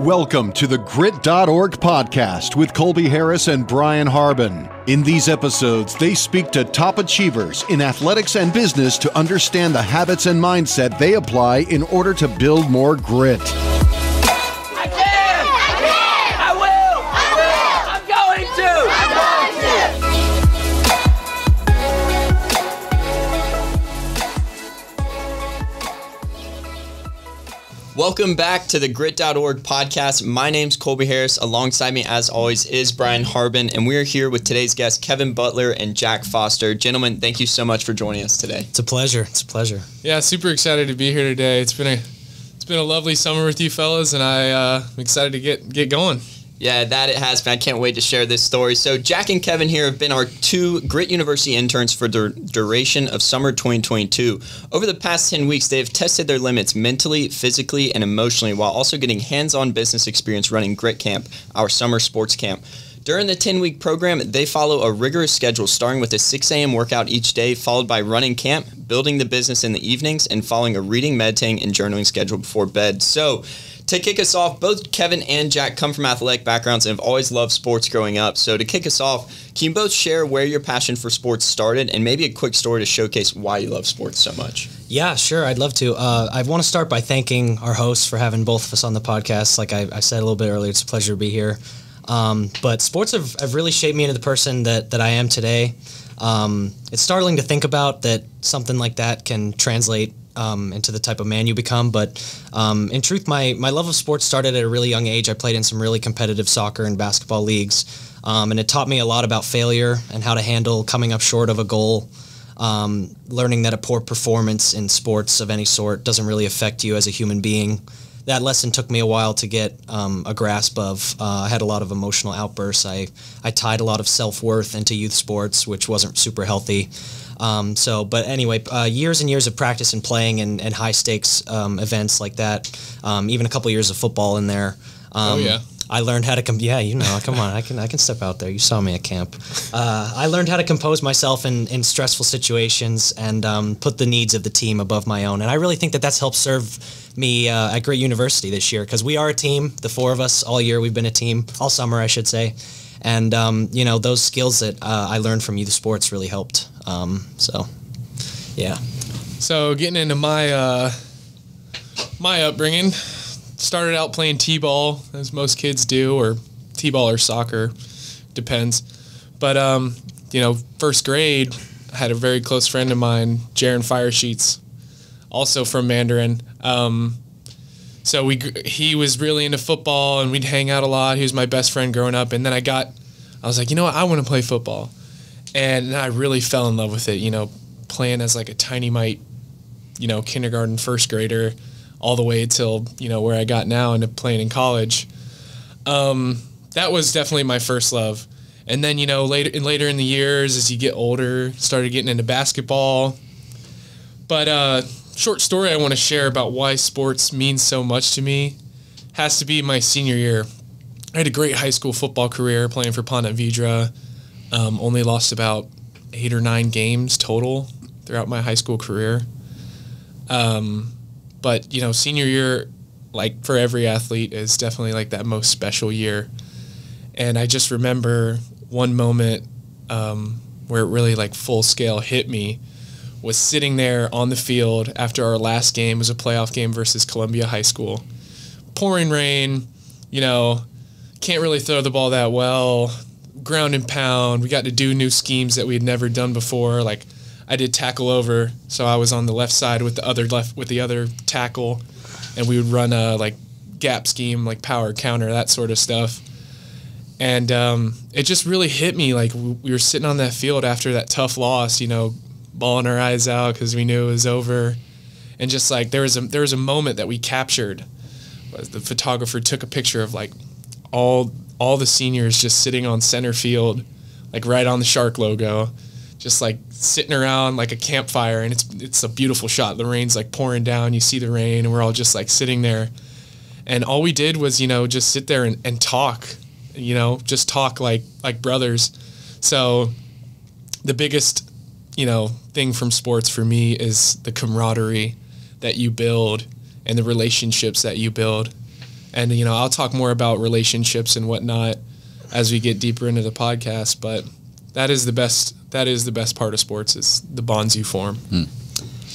Welcome to the Grit.org podcast with Colby Harris and Brian Harbin. In these episodes, they speak to top achievers in athletics and business to understand the habits and mindset they apply in order to build more grit. Welcome back to the Grit.org podcast. My name's Colby Harris. Alongside me, as always, is Brian Harbin, and we are here with today's guests, Kevin Butler and Jack Foster. Gentlemen, thank you so much for joining us today. It's a pleasure. It's a pleasure. Yeah, super excited to be here today. It's been a it's been a lovely summer with you fellas, and I uh, I'm excited to get get going. Yeah, that it has been. I can't wait to share this story. So, Jack and Kevin here have been our two Grit University interns for the duration of summer 2022. Over the past 10 weeks, they have tested their limits mentally, physically, and emotionally while also getting hands on business experience running Grit Camp, our summer sports camp. During the 10 week program, they follow a rigorous schedule starting with a 6 a.m. workout each day, followed by running camp, building the business in the evenings, and following a reading, meditating, and journaling schedule before bed. So, to kick us off, both Kevin and Jack come from athletic backgrounds and have always loved sports growing up. So, to kick us off, can you both share where your passion for sports started and maybe a quick story to showcase why you love sports so much? Yeah, sure. I'd love to. Uh, I want to start by thanking our hosts for having both of us on the podcast. Like I, I said a little bit earlier, it's a pleasure to be here. Um, but sports have, have really shaped me into the person that, that I am today. Um, it's startling to think about that something like that can translate um, into the type of man you become. But um, in truth, my, my love of sports started at a really young age. I played in some really competitive soccer and basketball leagues, um, and it taught me a lot about failure and how to handle coming up short of a goal. Um, learning that a poor performance in sports of any sort doesn't really affect you as a human being. That lesson took me a while to get um, a grasp of. Uh, I had a lot of emotional outbursts. I, I tied a lot of self worth into youth sports, which wasn't super healthy. Um, so, but anyway, uh, years and years of practice and playing and, and high stakes um, events like that, um, even a couple years of football in there. Um, Oh, yeah. I learned how to com- yeah you know come on I can I can step out there you saw me at camp uh, I learned how to compose myself in, in stressful situations and um, put the needs of the team above my own and I really think that that's helped serve me uh, at Grit University this year because we are a team the four of us all year we've been a team all summer I should say and um, you know those skills that uh, I learned from youth sports really helped um, so yeah So getting into my uh, my upbringing, started out playing t-ball as most kids do, or t-ball or soccer, depends. But um, you know, first grade, I had a very close friend of mine, Jaron Firesheets, also from Mandarin. Um, so we he was really into football, and we'd hang out a lot. He was my best friend growing up, and then I got, I was like, you know what, I want to play football, and I really fell in love with it. You know, playing as like a tiny mite, you know, kindergarten, first grader, all the way till you know where I got now into playing in college. Um, that was definitely my first love. And then you know later and later in the years, as you get older, started getting into basketball. But uh, short story I want to share about why sports means so much to me has to be my senior year. I had a great high school football career playing for Ponte Vedra. Um, only lost about eight or nine games total throughout my high school career. Um, but you know, senior year, like for every athlete, is definitely like that most special year. And I just remember one moment um, where it really like full scale hit me was sitting there on the field after our last game was a playoff game versus Columbia High School. Pouring rain, you know, can't really throw the ball that well. Ground and pound. We got to do new schemes that we had never done before. Like I did tackle over, so I was on the left side with the other left with the other tackle, and we would run a like gap scheme, like power counter, that sort of stuff. And um, it just really hit me. Like we were sitting on that field after that tough loss, you know, bawling our eyes out because we knew it was over, and just like there was a there was a moment that we captured. The photographer took a picture of like all all the seniors just sitting on center field, like right on the shark logo, just like sitting around like a campfire, and it's it's a beautiful shot. The rain's like pouring down, you see the rain, and we're all just like sitting there, and all we did was you know just sit there and, and talk, you know, just talk like like brothers. So the biggest you know thing from sports for me is the camaraderie that you build and the relationships that you build and you know I'll talk more about relationships and whatnot as we get deeper into the podcast. But that is the best. That is the best part of sports is the bonds you form. Hmm.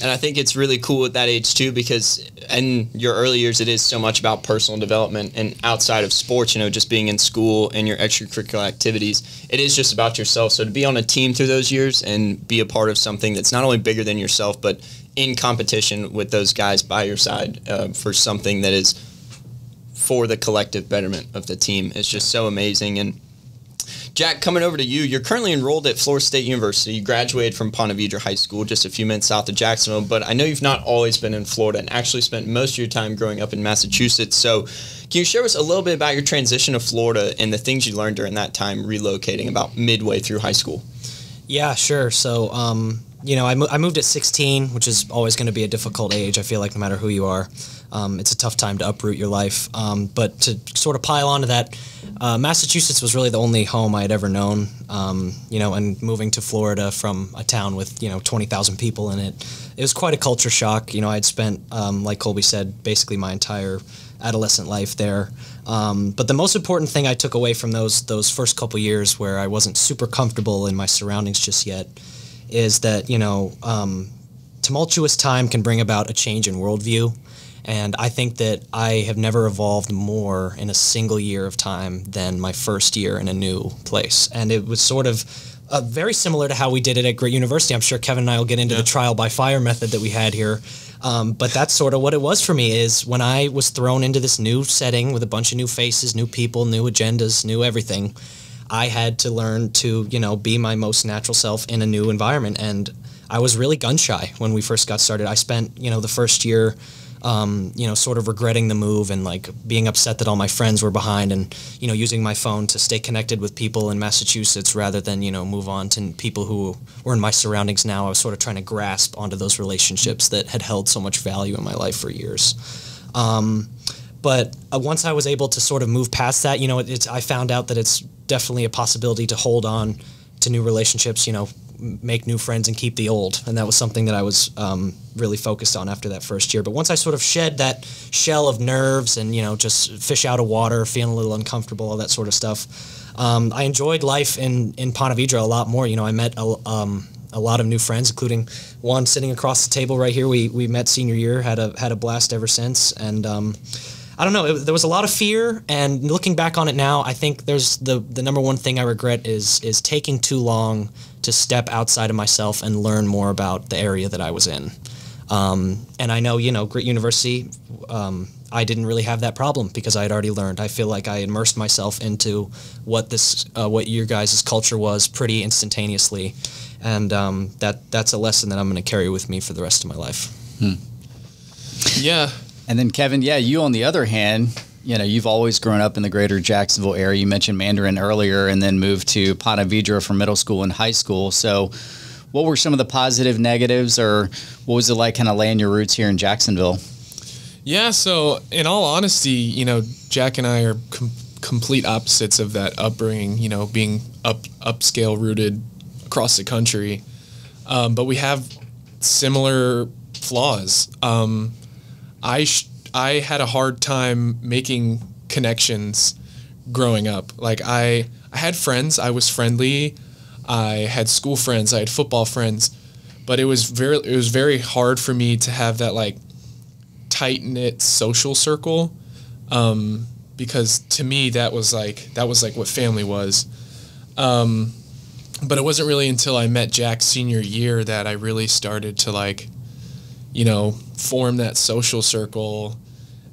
And I think it's really cool at that age too because in your early years it is so much about personal development and outside of sports, you know, just being in school and your extracurricular activities, it is just about yourself. So to be on a team through those years and be a part of something that's not only bigger than yourself but in competition with those guys by your side uh, for something that is for the collective betterment of the team is just so amazing and Jack, coming over to you, you're currently enrolled at Florida State University. You graduated from Ponte Vedra High School, just a few minutes south of Jacksonville. But I know you've not always been in Florida and actually spent most of your time growing up in Massachusetts. So, can you share us a little bit about your transition to Florida and the things you learned during that time relocating about midway through high school? Yeah, sure. So, um, you know, I, mo- I moved at 16, which is always going to be a difficult age. I feel like no matter who you are, um, it's a tough time to uproot your life. Um, but to sort of pile onto that, uh, Massachusetts was really the only home I had ever known. Um, you know, and moving to Florida from a town with you know 20,000 people in it, it was quite a culture shock. You know, I had spent, um, like Colby said, basically my entire adolescent life there. Um, but the most important thing I took away from those those first couple years, where I wasn't super comfortable in my surroundings just yet, is that you know um, tumultuous time can bring about a change in worldview. And I think that I have never evolved more in a single year of time than my first year in a new place. And it was sort of uh, very similar to how we did it at Grit University. I'm sure Kevin and I will get into the trial by fire method that we had here. Um, but that's sort of what it was for me is when I was thrown into this new setting with a bunch of new faces, new people, new agendas, new everything. I had to learn to, you know, be my most natural self in a new environment. And I was really gun shy when we first got started. I spent, you know, the first year, um, you know, sort of regretting the move and like being upset that all my friends were behind and, you know, using my phone to stay connected with people in Massachusetts rather than, you know, move on to people who were in my surroundings now. I was sort of trying to grasp onto those relationships that had held so much value in my life for years. Um, but uh, once I was able to sort of move past that, you know, it, it's I found out that it's definitely a possibility to hold on to new relationships, you know, make new friends and keep the old, and that was something that I was um, really focused on after that first year. But once I sort of shed that shell of nerves and you know just fish out of water, feeling a little uncomfortable, all that sort of stuff, um, I enjoyed life in in Ponte Vedra a lot more. You know, I met a, um, a lot of new friends, including one sitting across the table right here. We we met senior year, had a had a blast ever since, and um, I don't know. It, there was a lot of fear, and looking back on it now, I think there's the the number one thing I regret is is taking too long to step outside of myself and learn more about the area that I was in. Um, and I know, you know, Grit University, um, I didn't really have that problem because I had already learned. I feel like I immersed myself into what this, uh, what your guys' culture was pretty instantaneously, and um, that that's a lesson that I'm going to carry with me for the rest of my life. Yeah, And then Kevin, yeah, you on the other hand, you know, you've always grown up in the greater Jacksonville area. You mentioned Mandarin earlier and then moved to Ponte Vedra for middle school and high school. So what were some of the positive negatives or what was it like kind of laying your roots here in Jacksonville? Yeah, so in all honesty, you know, Jack and I are com- complete opposites of that upbringing, you know, being up upscale rooted across the country. Um, but we have similar flaws. Um, I I had a hard time making connections growing up. Like I I had friends, I was friendly, I had school friends, I had football friends, but it was very it was very hard for me to have that like tight knit social circle um, because to me that was like that was like what family was. Um, but it wasn't really until I met Jack senior year that I really started to like, you know, form that social circle.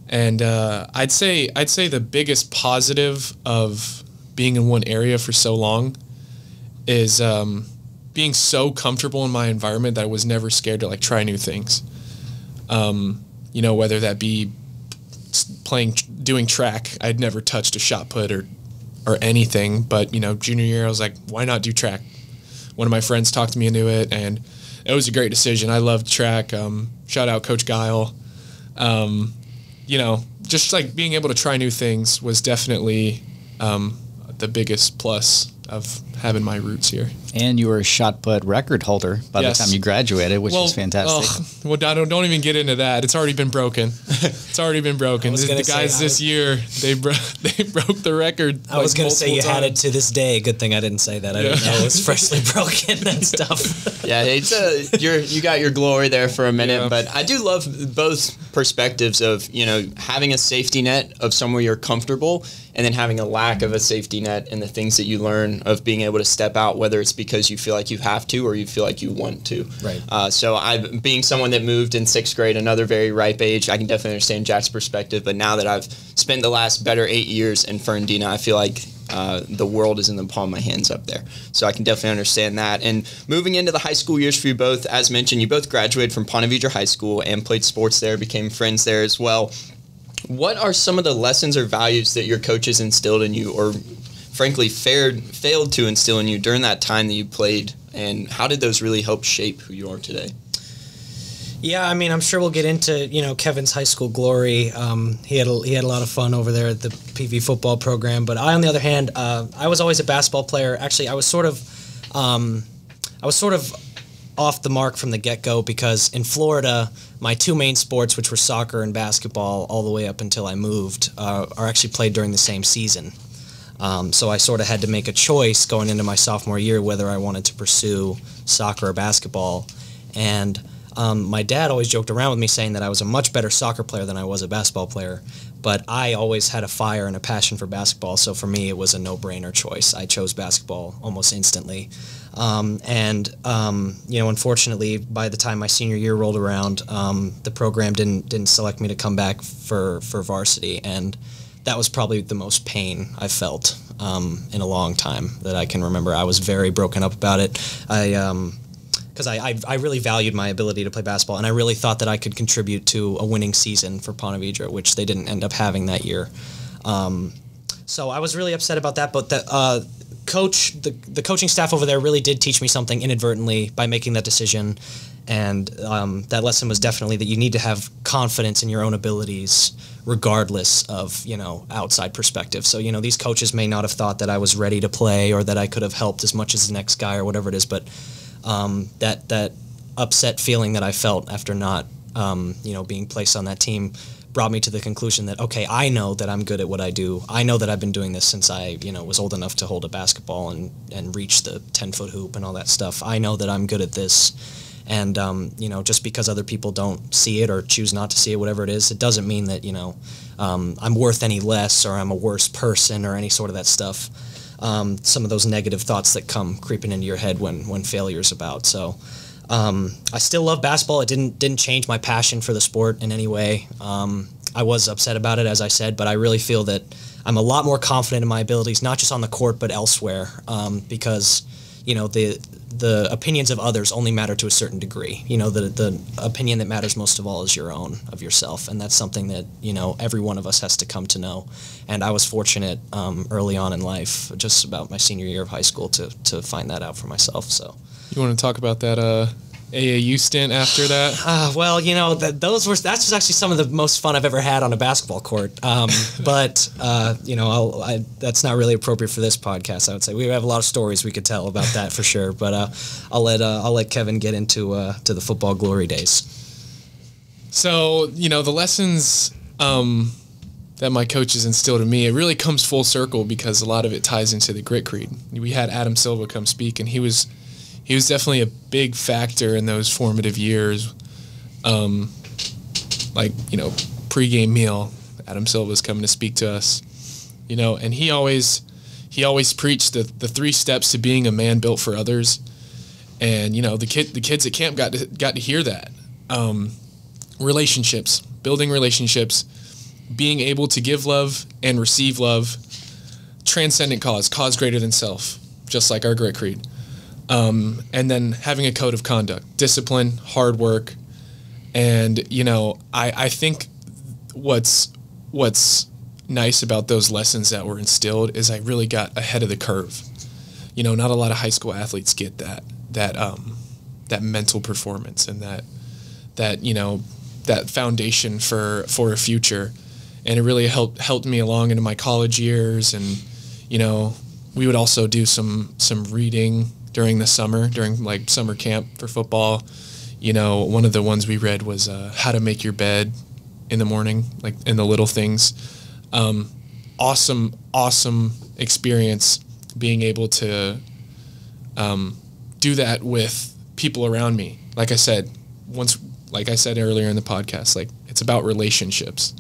And uh, I'd say I'd say the biggest positive of being in one area for so long is um, being so comfortable in my environment that I was never scared to like try new things. Um, you know, whether that be playing, doing track. I'd never touched a shot put or, or anything. But you know, junior year, I was like, why not do track? One of my friends talked to me into it, and it was a great decision. I loved track. Um, shout out Coach Guile. Um, you know, just like being able to try new things was definitely um, the biggest plus of having my roots here. And you were a shot put record holder by Yes. the time you graduated, which is fantastic. ugh, well, I don't, don't even get into that. It's already been broken. It's already been broken. The, the guys say, I- this year, they bro- they broke the record. I was gonna say you multiple had it to this day. Good thing I didn't say that. I didn't know it was freshly broken and stuff. Yeah, it's a, you're you got your glory there for a minute, Yeah. but I do love both perspectives of you know having a safety net of somewhere you're comfortable, and then having a lack of a safety net and the things that you learn of being able to step out, whether it's because you feel like you have to or you feel like you want to. Right. Uh, so I, being someone that moved in sixth grade, another very ripe age, I can definitely understand Jack's perspective. But now that I've spent the last better eight years in Fernandina, I feel like uh, the world is in the palm of my hands up there. So I can definitely understand that. And moving into the high school years for you both, as mentioned, you both graduated from Ponte Vedra High School and played sports there, became friends there as well. What are some of the lessons or values that your coaches instilled in you, or frankly fared, failed to instill in you during that time that you played? And how did those really help shape who you are today? Yeah, I mean, I'm sure we'll get into you know Kevin's high school glory. Um, he had a, he had a lot of fun over there at the PV football program. But I, on the other hand, uh, I was always a basketball player. Actually, I was sort of, um, I was sort of off the mark from the get go because in Florida, my two main sports, which were soccer and basketball, all the way up until I moved, uh, are actually played during the same season. Um, so I sort of had to make a choice going into my sophomore year whether I wanted to pursue soccer or basketball. And um, my dad always joked around with me saying that I was a much better soccer player than I was a basketball player. But I always had a fire and a passion for basketball, so for me it was a no-brainer choice. I chose basketball almost instantly. Um, and um, you know, unfortunately, by the time my senior year rolled around, um, the program didn't didn't select me to come back for for varsity, and that was probably the most pain I felt um, in a long time that I can remember. I was very broken up about it. I because I, I I really valued my ability to play basketball, and I really thought that I could contribute to a winning season for Ponte Vedra, which they didn't end up having that year. Um, so I was really upset about that. But the uh, coach, the the coaching staff over there, really did teach me something inadvertently by making that decision. And um, that lesson was definitely that you need to have confidence in your own abilities, regardless of you know outside perspective. So you know these coaches may not have thought that I was ready to play or that I could have helped as much as the next guy or whatever it is, but um, that that upset feeling that I felt after not um, you know being placed on that team brought me to the conclusion that okay, I know that I'm good at what I do. I know that I've been doing this since I you know was old enough to hold a basketball and and reach the ten foot hoop and all that stuff. I know that I'm good at this. And um, you know, just because other people don't see it or choose not to see it, whatever it is, it doesn't mean that you know um, I'm worth any less or I'm a worse person or any sort of that stuff. Um, some of those negative thoughts that come creeping into your head when when failure's about. So um, I still love basketball. It didn't didn't change my passion for the sport in any way. Um, I was upset about it, as I said, but I really feel that I'm a lot more confident in my abilities, not just on the court but elsewhere, um, because you know the the opinions of others only matter to a certain degree. You know the the opinion that matters most of all is your own of yourself, and that's something that you know every one of us has to come to know. And I was fortunate um, early on in life, just about my senior year of high school, to to find that out for myself. So. You want to talk about that uh, AAU stint after that? Uh, well, you know, th- those were that's actually some of the most fun I've ever had on a basketball court. Um, but uh, you know, I'll, I, that's not really appropriate for this podcast. I would say we have a lot of stories we could tell about that for sure. But uh, I'll let uh, I'll let Kevin get into uh, to the football glory days. So, you know, the lessons um, that my coaches instilled in me, it really comes full circle because a lot of it ties into the grit creed. We had Adam Silva come speak, and he was he was definitely a big factor in those formative years. Um, like you know, pregame meal, Adam Silva's coming to speak to us. You know, and he always he always preached the the three steps to being a man built for others. And you know, the kid the kids at camp got to got to hear that. Um, relationships, building relationships, being able to give love and receive love, transcendent cause, cause greater than self, just like our grit creed. Um, and then having a code of conduct, discipline, hard work, and you know, I, I think what's what's nice about those lessons that were instilled is I really got ahead of the curve. You know, not a lot of high school athletes get that that um, that mental performance and that that you know that foundation for for a future and it really helped helped me along into my college years and you know we would also do some some reading during the summer during like summer camp for football. You know, one of the ones we read was uh, how to make your bed in the morning, like in the little things. Um, awesome, awesome experience being able to um, do that with people around me. Like I said, once, like I said earlier in the podcast, like it's about relationships.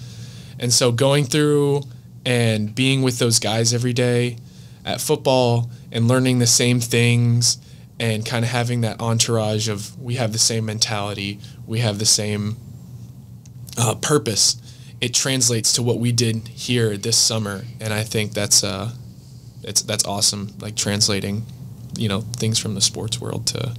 And so going through and being with those guys every day at football and learning the same things and kind of having that entourage of we have the same mentality, we have the same uh, purpose. It translates to what we did here this summer, and I think that's uh, it's that's awesome. Like translating, you know, things from the sports world to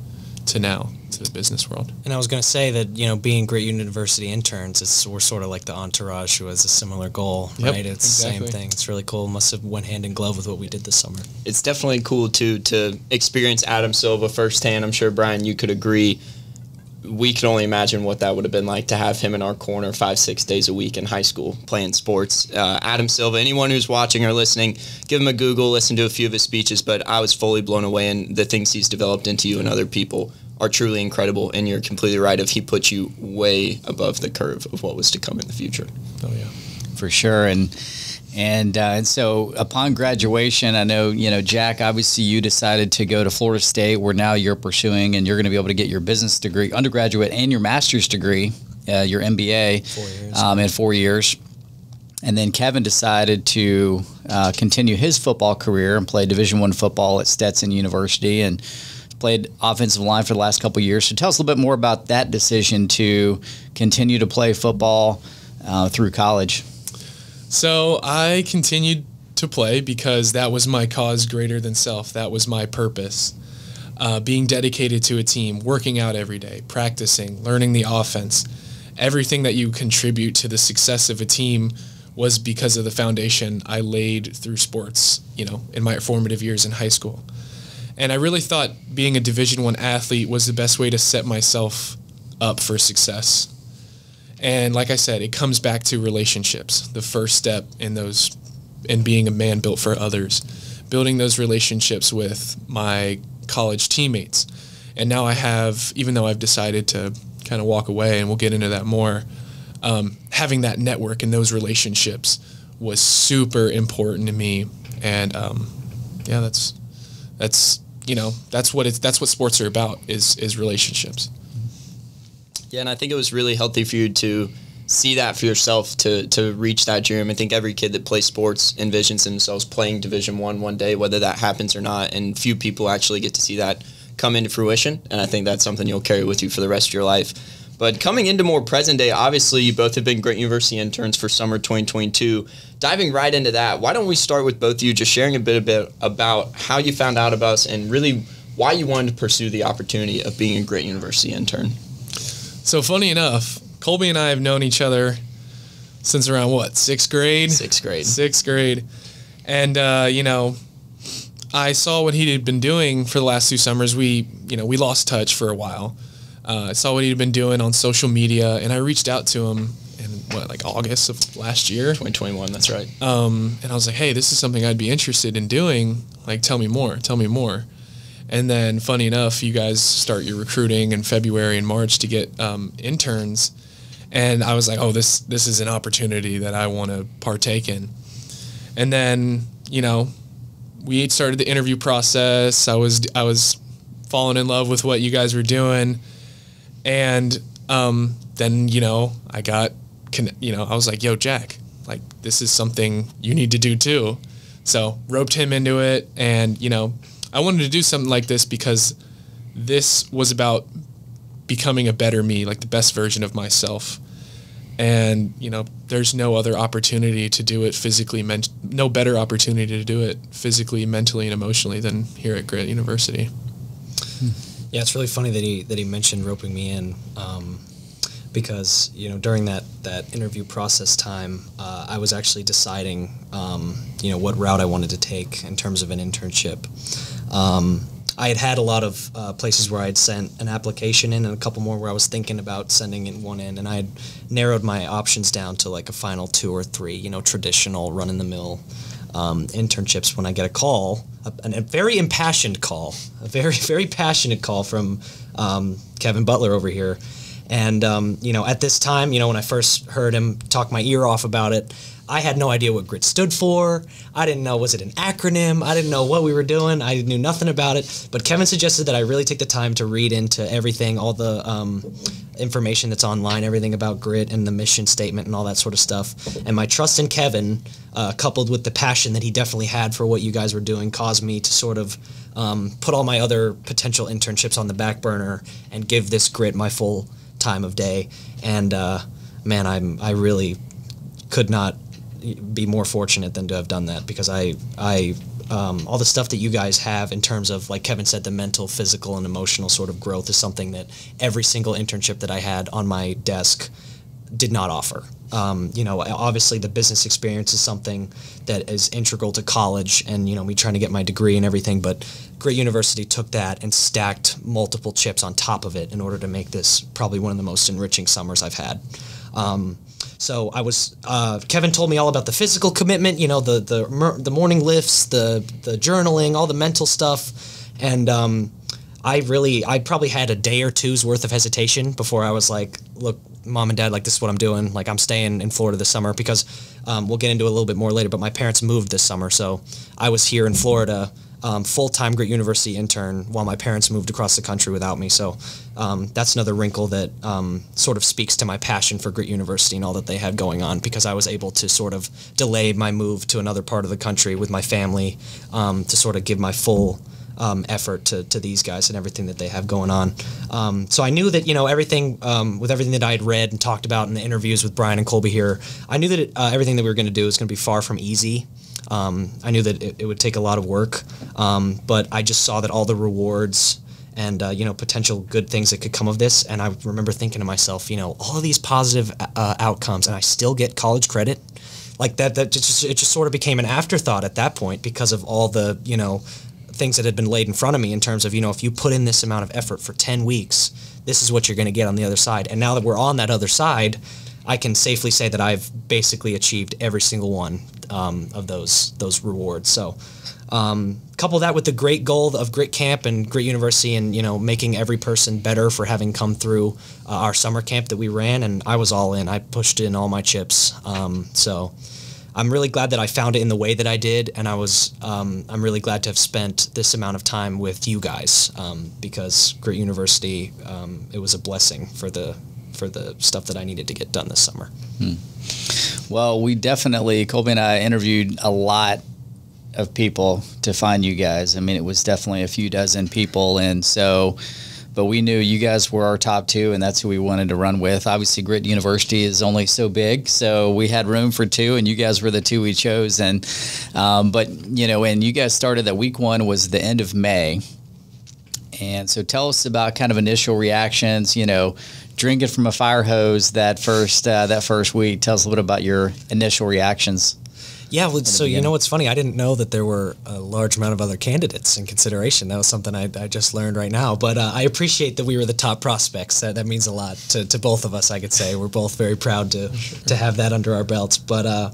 to now to the business world. And I was going to say that you know, being Grit University interns, it's we're sort of like the entourage who has a similar goal, Yep, right? It's exactly. the same thing. It's really cool. Must have went hand in glove with what we did this summer. it's definitely cool too to experience Adam Silva firsthand. I'm sure Brian, you could agree. We can only imagine what that would have been like to have him in our corner five, six days a week in high school playing sports. Uh, Adam Silva, anyone who's watching or listening, give him a Google, listen to a few of his speeches. But I was fully blown away, in the things he's developed into you and other people are truly incredible. And you're completely right. If he put you way above the curve of what was to come in the future. Oh yeah. for sure. And and uh, and so upon graduation, I know you know Jack. Obviously, you decided to go to Florida State, where now you're pursuing, and you're going to be able to get your business degree, undergraduate, and your master's degree, uh, your MBA, Four years. um, in four years. And then Kevin decided to uh, continue his football career and play Division One football at Stetson University, and played offensive line for the last couple years. So tell us a little bit more about that decision to continue to play football uh, through college. So I continued to play because that was my cause greater than self. That was my purpose. Uh, being dedicated to a team, working out every day, practicing, learning the offense, everything that you contribute to the success of a team was because of the foundation I laid through sports, you know, in my formative years in high school. And I really thought being a Division One athlete was the best way to set myself up for success. And like I said, it comes back to relationships. The first step in those in being a man built for others, building those relationships with my college teammates. And now I have, even though I've decided to kind of walk away, and we'll get into that more, um, having that network and those relationships was super important to me. And um, yeah, that's that's you know that's what it's that's what sports are about is is relationships. Yeah, and I think it was really healthy for you to see that for yourself to to reach that dream. I think every kid that plays sports envisions themselves playing Division One one day, whether that happens or not. And few people actually get to see that come into fruition. And I think that's something you'll carry with you for the rest of your life. But coming into more present day, obviously you both have been Grit University interns for summer 2022. Diving right into that, why don't we start with both of you just sharing a bit, a bit about how you found out about us and really why you wanted to pursue the opportunity of being a Grit University intern. So funny enough, Colby and I have known each other since around what sixth grade. Sixth grade. Sixth grade, and uh, you know, I saw what he had been doing for the last two summers. We, you know, we lost touch for a while. Uh, I saw what he'd been doing on social media, and I reached out to him in what like August of last year. 2021, that's right. Um, and I was like, hey, this is something I'd be interested in doing. Like, tell me more. Tell me more. And then, funny enough, you guys start your recruiting in February and March to get um, interns, and I was like, oh, this this is an opportunity that I want to partake in. And then, you know, we started the interview process. I was I was falling in love with what you guys were doing, and um, then you know I got, you know, I was like, yo, Jack, like this is something you need to do too. So roped him into it, and you know, I wanted to do something like this because this was about becoming a better me, like the best version of myself. And you know, there's no other opportunity to do it physically, no better opportunity to do it physically, mentally, and emotionally than here at Grit University. Yeah, it's really funny that he that he mentioned roping me in, um, because you know during that that interview process time, uh, I was actually deciding, um, you know, what route I wanted to take in terms of an internship. Um, I had had a lot of uh, places where I had sent an application in, and a couple more where I was thinking about sending in one in, and I had narrowed my options down to like a final two or three, you know, traditional run in the mill um, internships when I get a call, a, a very impassioned call, a very very passionate call from um, Kevin Butler over here. And um, you know, at this time, you know, when I first heard him talk my ear off about it, I had no idea what GRIT stood for. I didn't know was it an acronym. I didn't know what we were doing. I knew nothing about it. But Kevin suggested that I really take the time to read into everything, all the um, information that's online, everything about GRIT and the mission statement and all that sort of stuff. And my trust in Kevin, uh, coupled with the passion that he definitely had for what you guys were doing, caused me to sort of um, put all my other potential internships on the back burner and give this GRIT my full time of day. And uh, man, I'm I really could not be more fortunate than to have done that because I I um, all the stuff that you guys have in terms of like Kevin said the mental, physical, and emotional sort of growth is something that every single internship that I had on my desk did not offer. Um, you know, obviously the business experience is something that is integral to college and, you know, me trying to get my degree and everything, but Grit University took that and stacked multiple chips on top of it in order to make this probably one of the most enriching summers I've had. Um, so I was uh, Kevin told me all about the physical commitment, you know, the the the morning lifts, the the journaling, all the mental stuff, and um, I really I probably had a day or two's worth of hesitation before I was like, look, mom and dad, like this is what I'm doing. Like I'm staying in Florida this summer because um, we'll get into a little bit more later. But my parents moved this summer, so I was here in Florida um, full time Grit University intern while my parents moved across the country without me. So um, that's another wrinkle that um, sort of speaks to my passion for Grit University and all that they had going on because I was able to sort of delay my move to another part of the country with my family um, to sort of give my full. Um, effort to, to these guys and everything that they have going on. Um, so I knew that, you know, everything um, with everything that I had read and talked about in the interviews with Brian and Colby here, I knew that it, uh, everything that we were going to do was going to be far from easy. Um, I knew that it, it, would take a lot of work, um, but I just saw that all the rewards and uh, you know potential good things that could come of this. And I remember thinking to myself, you know, all of these positive uh, outcomes, and I still get college credit. Like that, that just it just sort of became an afterthought at that point because of all the you know things that had been laid in front of me in terms of you know if you put in this amount of effort for 10 weeks this is what you're going to get on the other side and now that we're on that other side I can safely say that I've basically achieved every single one um, of those those rewards. So, um, couple that with the great goal of Grit Camp and Grit University, and you know making every person better for having come through uh, our summer camp that we ran, and I was all in. I pushed in all my chips. Um, so. I'm really glad that I found it in the way that I did, and I was um, I'm really glad to have spent this amount of time with you guys um, because Grit University um, it was a blessing for the for the stuff that I needed to get done this summer. Hmm. Well, we definitely Colby and I interviewed a lot of people to find you guys. I mean, it was definitely a few dozen people, and so. But we knew you guys were our top two, and that's who we wanted to run with. Obviously, Grit University is only so big, so we had room for two, and you guys were the two we chose. And um, but you know, and you guys started that week one was the end of May, and so tell us about kind of initial reactions. You know, drinking from a fire hose that first uh, that first week. Tell us a little bit about your initial reactions. Yeah, well, so you know what's funny? I didn't know that there were a large amount of other candidates in consideration. That was something I, I just learned right now. But uh, I appreciate that we were the top prospects. That, that means a lot to, to both of us. I could say we're both very proud to to have that under our belts. But uh,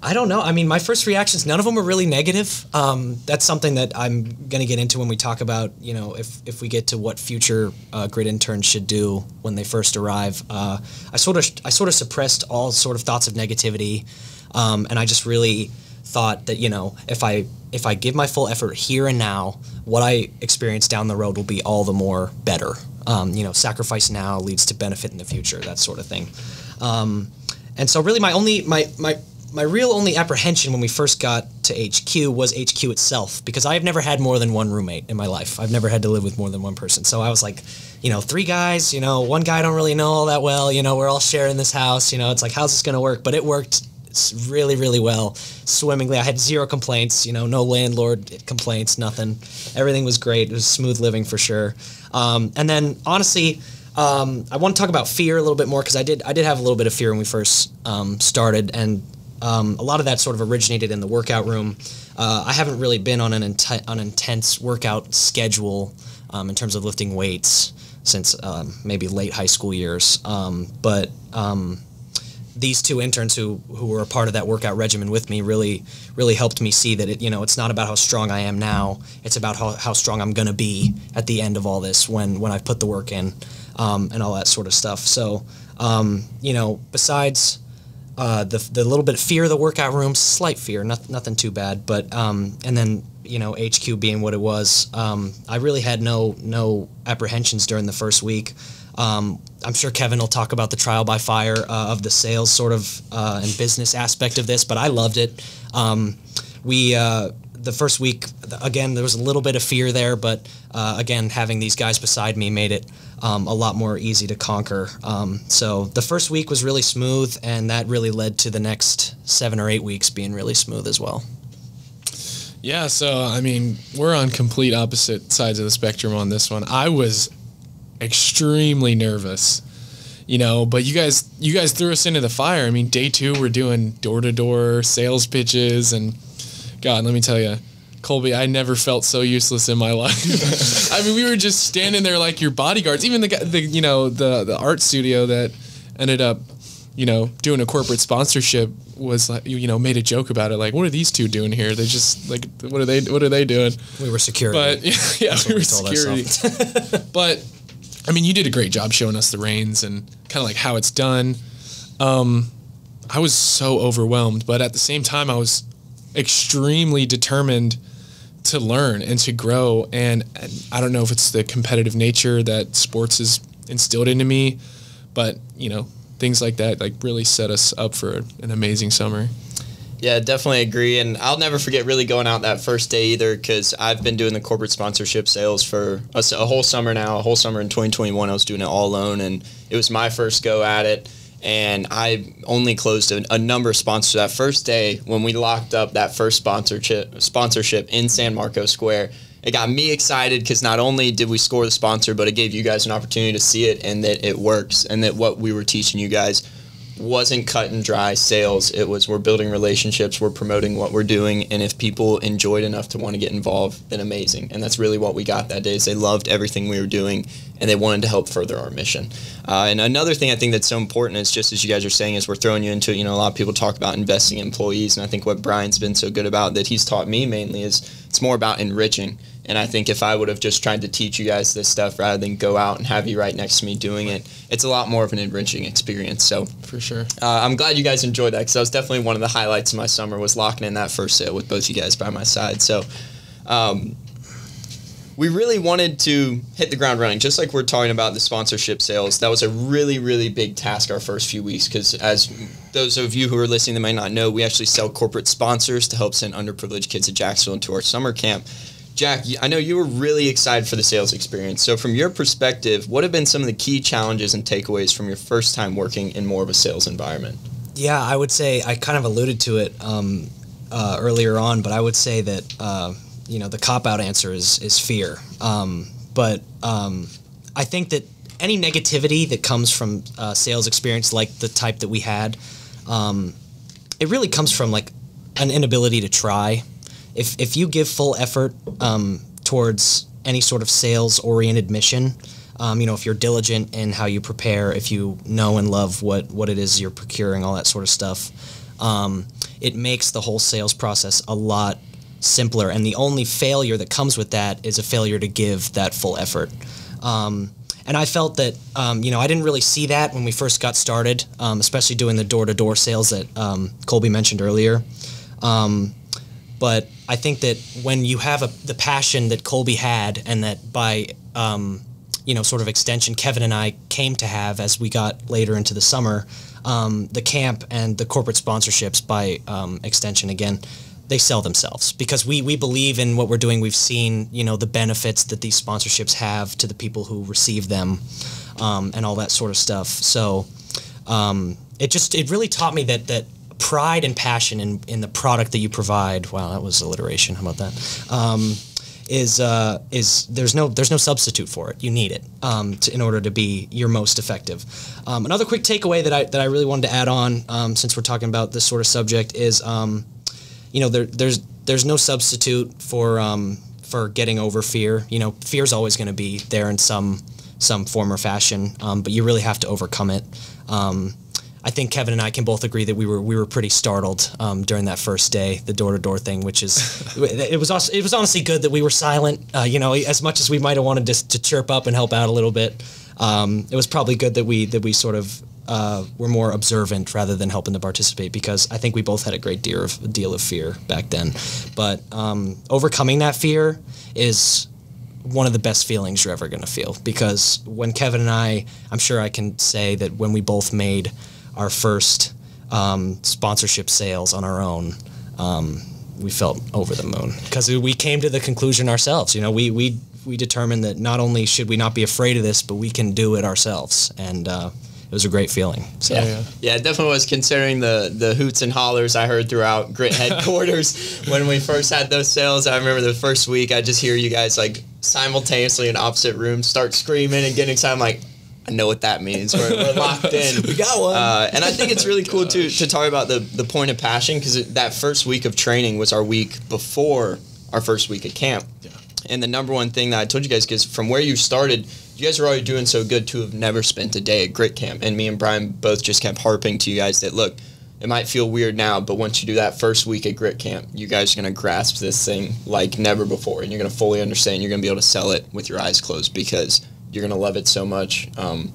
I don't know. I mean, my first reactions, none of them were really negative. Um, that's something that I'm going to get into when we talk about, you know, if, if we get to what future uh, Grit interns should do when they first arrive. Uh, I sort of I sort of suppressed all sort of thoughts of negativity, um, and I just really thought that you know if I if I give my full effort here and now, what I experience down the road will be all the more better. Um, you know, sacrifice now leads to benefit in the future, that sort of thing. Um, and so, really, my only my my my real only apprehension when we first got to HQ was HQ itself because I've never had more than one roommate in my life. I've never had to live with more than one person. So I was like, you know, three guys, you know, one guy I don't really know all that well, you know, we're all sharing this house, you know, it's like, how's this going to work? But it worked really, really well, swimmingly. I had zero complaints, you know, no landlord complaints, nothing. Everything was great. It was smooth living for sure. Um, and then honestly, um, I want to talk about fear a little bit more because I did I did have a little bit of fear when we first um, started, and um, a lot of that sort of originated in the workout room. Uh, I haven't really been on an, int- an intense workout schedule um, in terms of lifting weights since um, maybe late high school years. Um, but um, these two interns who who were a part of that workout regimen with me really really helped me see that it you know it's not about how strong I am now. It's about how, how strong I'm gonna be at the end of all this when when I've put the work in um, and all that sort of stuff. So you know, besides. Uh, the, the little bit of fear of the workout room, slight fear, not, nothing too bad. But um, and then you know HQ being what it was, um, I really had no no apprehensions during the first week. Um, I'm sure Kevin will talk about the trial by fire uh, of the sales sort of uh, and business aspect of this, but I loved it. Um, we uh, the first week again there was a little bit of fear there, but uh, again having these guys beside me made it um, a lot more easy to conquer. Um, so the first week was really smooth, and that really led to the next seven or eight weeks being really smooth as well. Yeah, so I mean, we're on complete opposite sides of the spectrum on this one. I was extremely nervous, you know, but you guys you guys threw us into the fire. I mean, day 2 we're doing door-to-door sales pitches and god, let me tell you, Colby, I never felt so useless in my life. I mean, we were just standing there like your bodyguards. Even the guy, the you know, the the art studio that ended up you know, doing a corporate sponsorship was like, you know, made a joke about it. Like, what are these two doing here? They just like, what are they, what are they doing? We were security. But yeah, That's we were we security. but I mean, you did a great job showing us the reins and kind of like how it's done. Um, I was so overwhelmed, but at the same time, I was extremely determined to learn and to grow. And, and I don't know if it's the competitive nature that sports has instilled into me, but you know, things like that like really set us up for an amazing summer. Yeah, definitely agree. And I'll never forget really going out that first day either because I've been doing the corporate sponsorship sales for a, a, whole summer now, a whole summer in 2021. I was doing it all alone and it was my first go at it. And I only closed a, a number of sponsors that first day when we locked up that first sponsorship sponsorship in San Marcos Square. It got me excited because not only did we score the sponsor, but it gave you guys an opportunity to see it and that it works and that what we were teaching you guys wasn't cut and dry sales. It was we're building relationships, we're promoting what we're doing, and if people enjoyed enough to want to get involved, then amazing. And that's really what we got that day. Is they loved everything we were doing, and they wanted to help further our mission. Uh, and another thing I think that's so important is just as you guys are saying is we're throwing you into you know a lot of people talk about investing in employees, and I think what Brian's been so good about that he's taught me mainly is it's more about enriching and I think if I would have just tried to teach you guys this stuff rather than go out and have you right next to me doing it, it's a lot more of an enriching experience. So for sure, uh, I'm glad you guys enjoyed that because that was definitely one of the highlights of my summer was locking in that first sale with both you guys by my side. So. Um, we really wanted to hit the ground running, just like we're talking about the sponsorship sales. That was a really, really big task our first few weeks because, as those of you who are listening that might not know, we actually sell corporate sponsors to help send underprivileged kids to Jacksonville into our summer camp. Jack, I know you were really excited for the sales experience. So, from your perspective, what have been some of the key challenges and takeaways from your first time working in more of a sales environment? Yeah, I would say I kind of alluded to it um, uh, earlier on, but I would say that uh, you know the cop out answer is is fear. Um, but um, I think that any negativity that comes from uh, sales experience, like the type that we had, um, it really comes from like an inability to try if if you give full effort um, towards any sort of sales oriented mission, um, you know, if you're diligent in how you prepare, if you know and love what what it is you're procuring, all that sort of stuff, um, it makes the whole sales process a lot simpler. And the only failure that comes with that is a failure to give that full effort. Um, and I felt that, um, you know, I didn't really see that when we first got started, um, especially doing the door to door sales that Colby mentioned earlier. Um, but I think that when you have a, the passion that Colby had, and that by um, you know sort of extension, Kevin and I came to have as we got later into the summer, um, the camp and the corporate sponsorships by um, extension again, they sell themselves because we we believe in what we're doing. We've seen you know the benefits that these sponsorships have to the people who receive them, um, and all that sort of stuff. So. Um, it just it really taught me that that pride and passion in, in the product that you provide. Wow, that was alliteration. How about that? Um, is uh, is there's no there's no substitute for it. You need it um, to, in order to be your most effective. Um, another quick takeaway that I that I really wanted to add on um, since we're talking about this sort of subject is um, you know there there's there's no substitute for um, for getting over fear. You know, fear is always going to be there in some some form or fashion, um, but you really have to overcome it. I think Kevin and I can both agree that we were we were pretty startled um, during that first day, the door to door thing, which is it was also, it was honestly good that we were silent. Uh, you know, as much as we might have wanted to, to chirp up and help out a little bit, um, it was probably good that we that we sort of uh, were more observant rather than helping to participate because I think we both had a great deal of deal of fear back then. But um, overcoming that fear is one of the best feelings you're ever going to feel because when Kevin and I, I'm sure I can say that when we both made our first um, sponsorship sales on our own, um, we felt over the moon because we came to the conclusion ourselves. You know, we we we determined that not only should we not be afraid of this, but we can do it ourselves, and uh, it was a great feeling. So. Yeah. yeah, yeah, it definitely was. Considering the the hoots and hollers I heard throughout Grit headquarters when we first had those sales, I remember the first week I just hear you guys like simultaneously in opposite rooms start screaming and getting excited. I'm like, I know what that means. We're, we're locked in. we got one. Uh, and I think it's really cool to to talk about the the point of passion because that first week of training was our week before our first week at camp. Yeah. And the number one thing that I told you guys, because from where you started, you guys are already doing so good to have never spent a day at Grit Camp. And me and Brian both just kept harping to you guys that look, it might feel weird now, but once you do that first week at Grit Camp, you guys are going to grasp this thing like never before, and you're going to fully understand. You're going to be able to sell it with your eyes closed because you're going to love it so much. Um,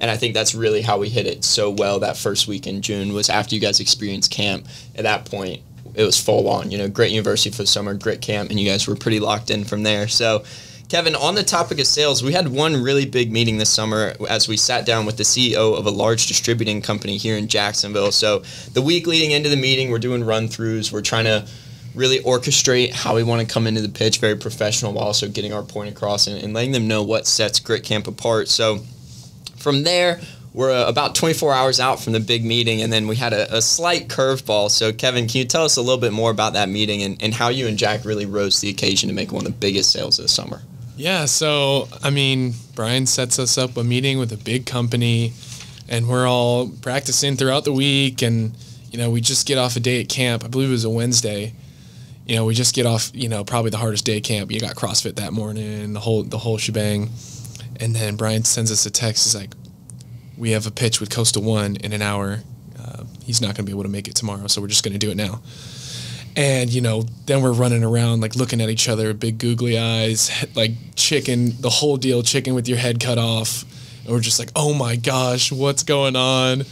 and I think that's really how we hit it so well that first week in June was after you guys experienced camp. At that point, it was full on. You know, Grit University for the summer, Grit Camp, and you guys were pretty locked in from there. So. Kevin, on the topic of sales, we had one really big meeting this summer as we sat down with the CEO of a large distributing company here in Jacksonville. So, the week leading into the meeting, we're doing run throughs. We're trying to really orchestrate how we want to come into the pitch, very professional, while also getting our point across and, and letting them know what sets Grit Camp apart. So, from there, we're uh, about 24 hours out from the big meeting, and then we had a, a slight curveball. So, Kevin, can you tell us a little bit more about that meeting and, and how you and Jack really rose the occasion to make one of the biggest sales of the summer? Yeah, so I mean, Brian sets us up a meeting with a big company, and we're all practicing throughout the week. And you know, we just get off a day at camp. I believe it was a Wednesday. You know, we just get off. You know, probably the hardest day camp. You got CrossFit that morning, the whole the whole shebang. And then Brian sends us a text. He's like, "We have a pitch with Coastal One in an hour. Uh, he's not going to be able to make it tomorrow, so we're just going to do it now." and you know then we're running around like looking at each other big googly eyes like chicken the whole deal chicken with your head cut off and we're just like oh my gosh what's going on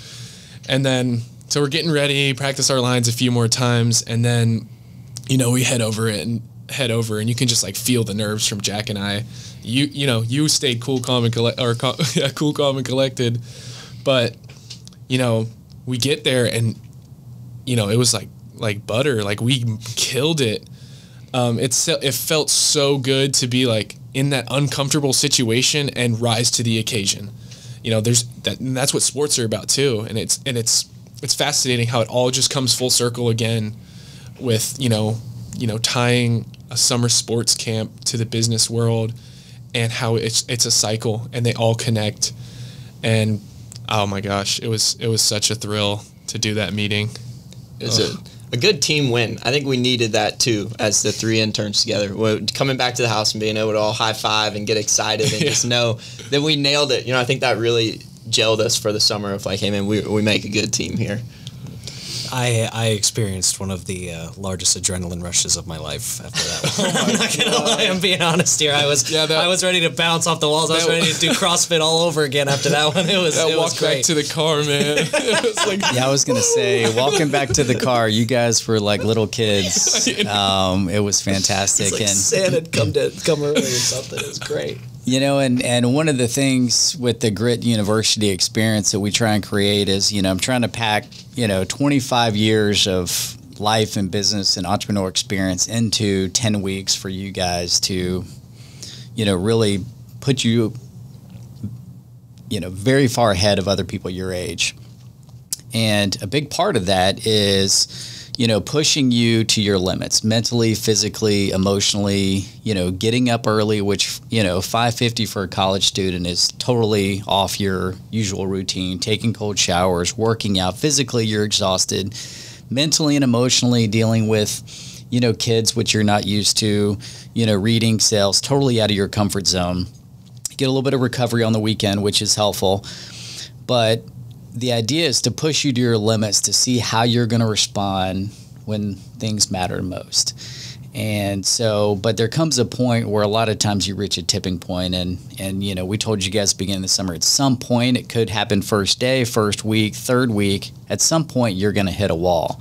and then so we're getting ready practice our lines a few more times and then you know we head over it and head over and you can just like feel the nerves from jack and i you you know you stayed cool calm and collect or yeah, cool calm and collected but you know we get there and you know it was like like butter. Like we killed it. Um, it's it felt so good to be like in that uncomfortable situation and rise to the occasion. You know, there's that. that's what sports are about too. And it's and it's it's fascinating how it all just comes full circle again, with you know you know tying a summer sports camp to the business world, and how it's it's a cycle and they all connect. And oh my gosh, it was it was such a thrill to do that meeting. Is it? a good team win. I think we needed that too as the three interns together. We're coming back to the house and being able to all high five and get excited and yeah. just know that we nailed it. You know, I think that really gelled us for the summer of like, hey man, we, we make a good team here. I I experienced one of the uh, largest adrenaline rushes of my life after that. oh I'm not gonna lie, I'm being honest here. I was yeah, that, I was ready to bounce off the walls. I was ready to do CrossFit all over again after that one. It was that it walk was great. back to the car, man. like, yeah, I was gonna say walking back to the car. You guys were like little kids. Um, it was fantastic, like and Santa had come to come early or something. It was great. You know, and, and one of the things with the Grit University experience that we try and create is, you know, I'm trying to pack, you know, 25 years of life and business and entrepreneur experience into 10 weeks for you guys to, you know, really put you, you know, very far ahead of other people your age. And a big part of that is, you know, pushing you to your limits mentally, physically, emotionally, you know, getting up early, which, you know, 550 for a college student is totally off your usual routine, taking cold showers, working out. Physically, you're exhausted. Mentally and emotionally, dealing with, you know, kids, which you're not used to, you know, reading, sales, totally out of your comfort zone. Get a little bit of recovery on the weekend, which is helpful. But the idea is to push you to your limits to see how you're going to respond when things matter most. And so, but there comes a point where a lot of times you reach a tipping point, and and you know we told you guys beginning of the summer. At some point, it could happen first day, first week, third week. At some point, you're going to hit a wall,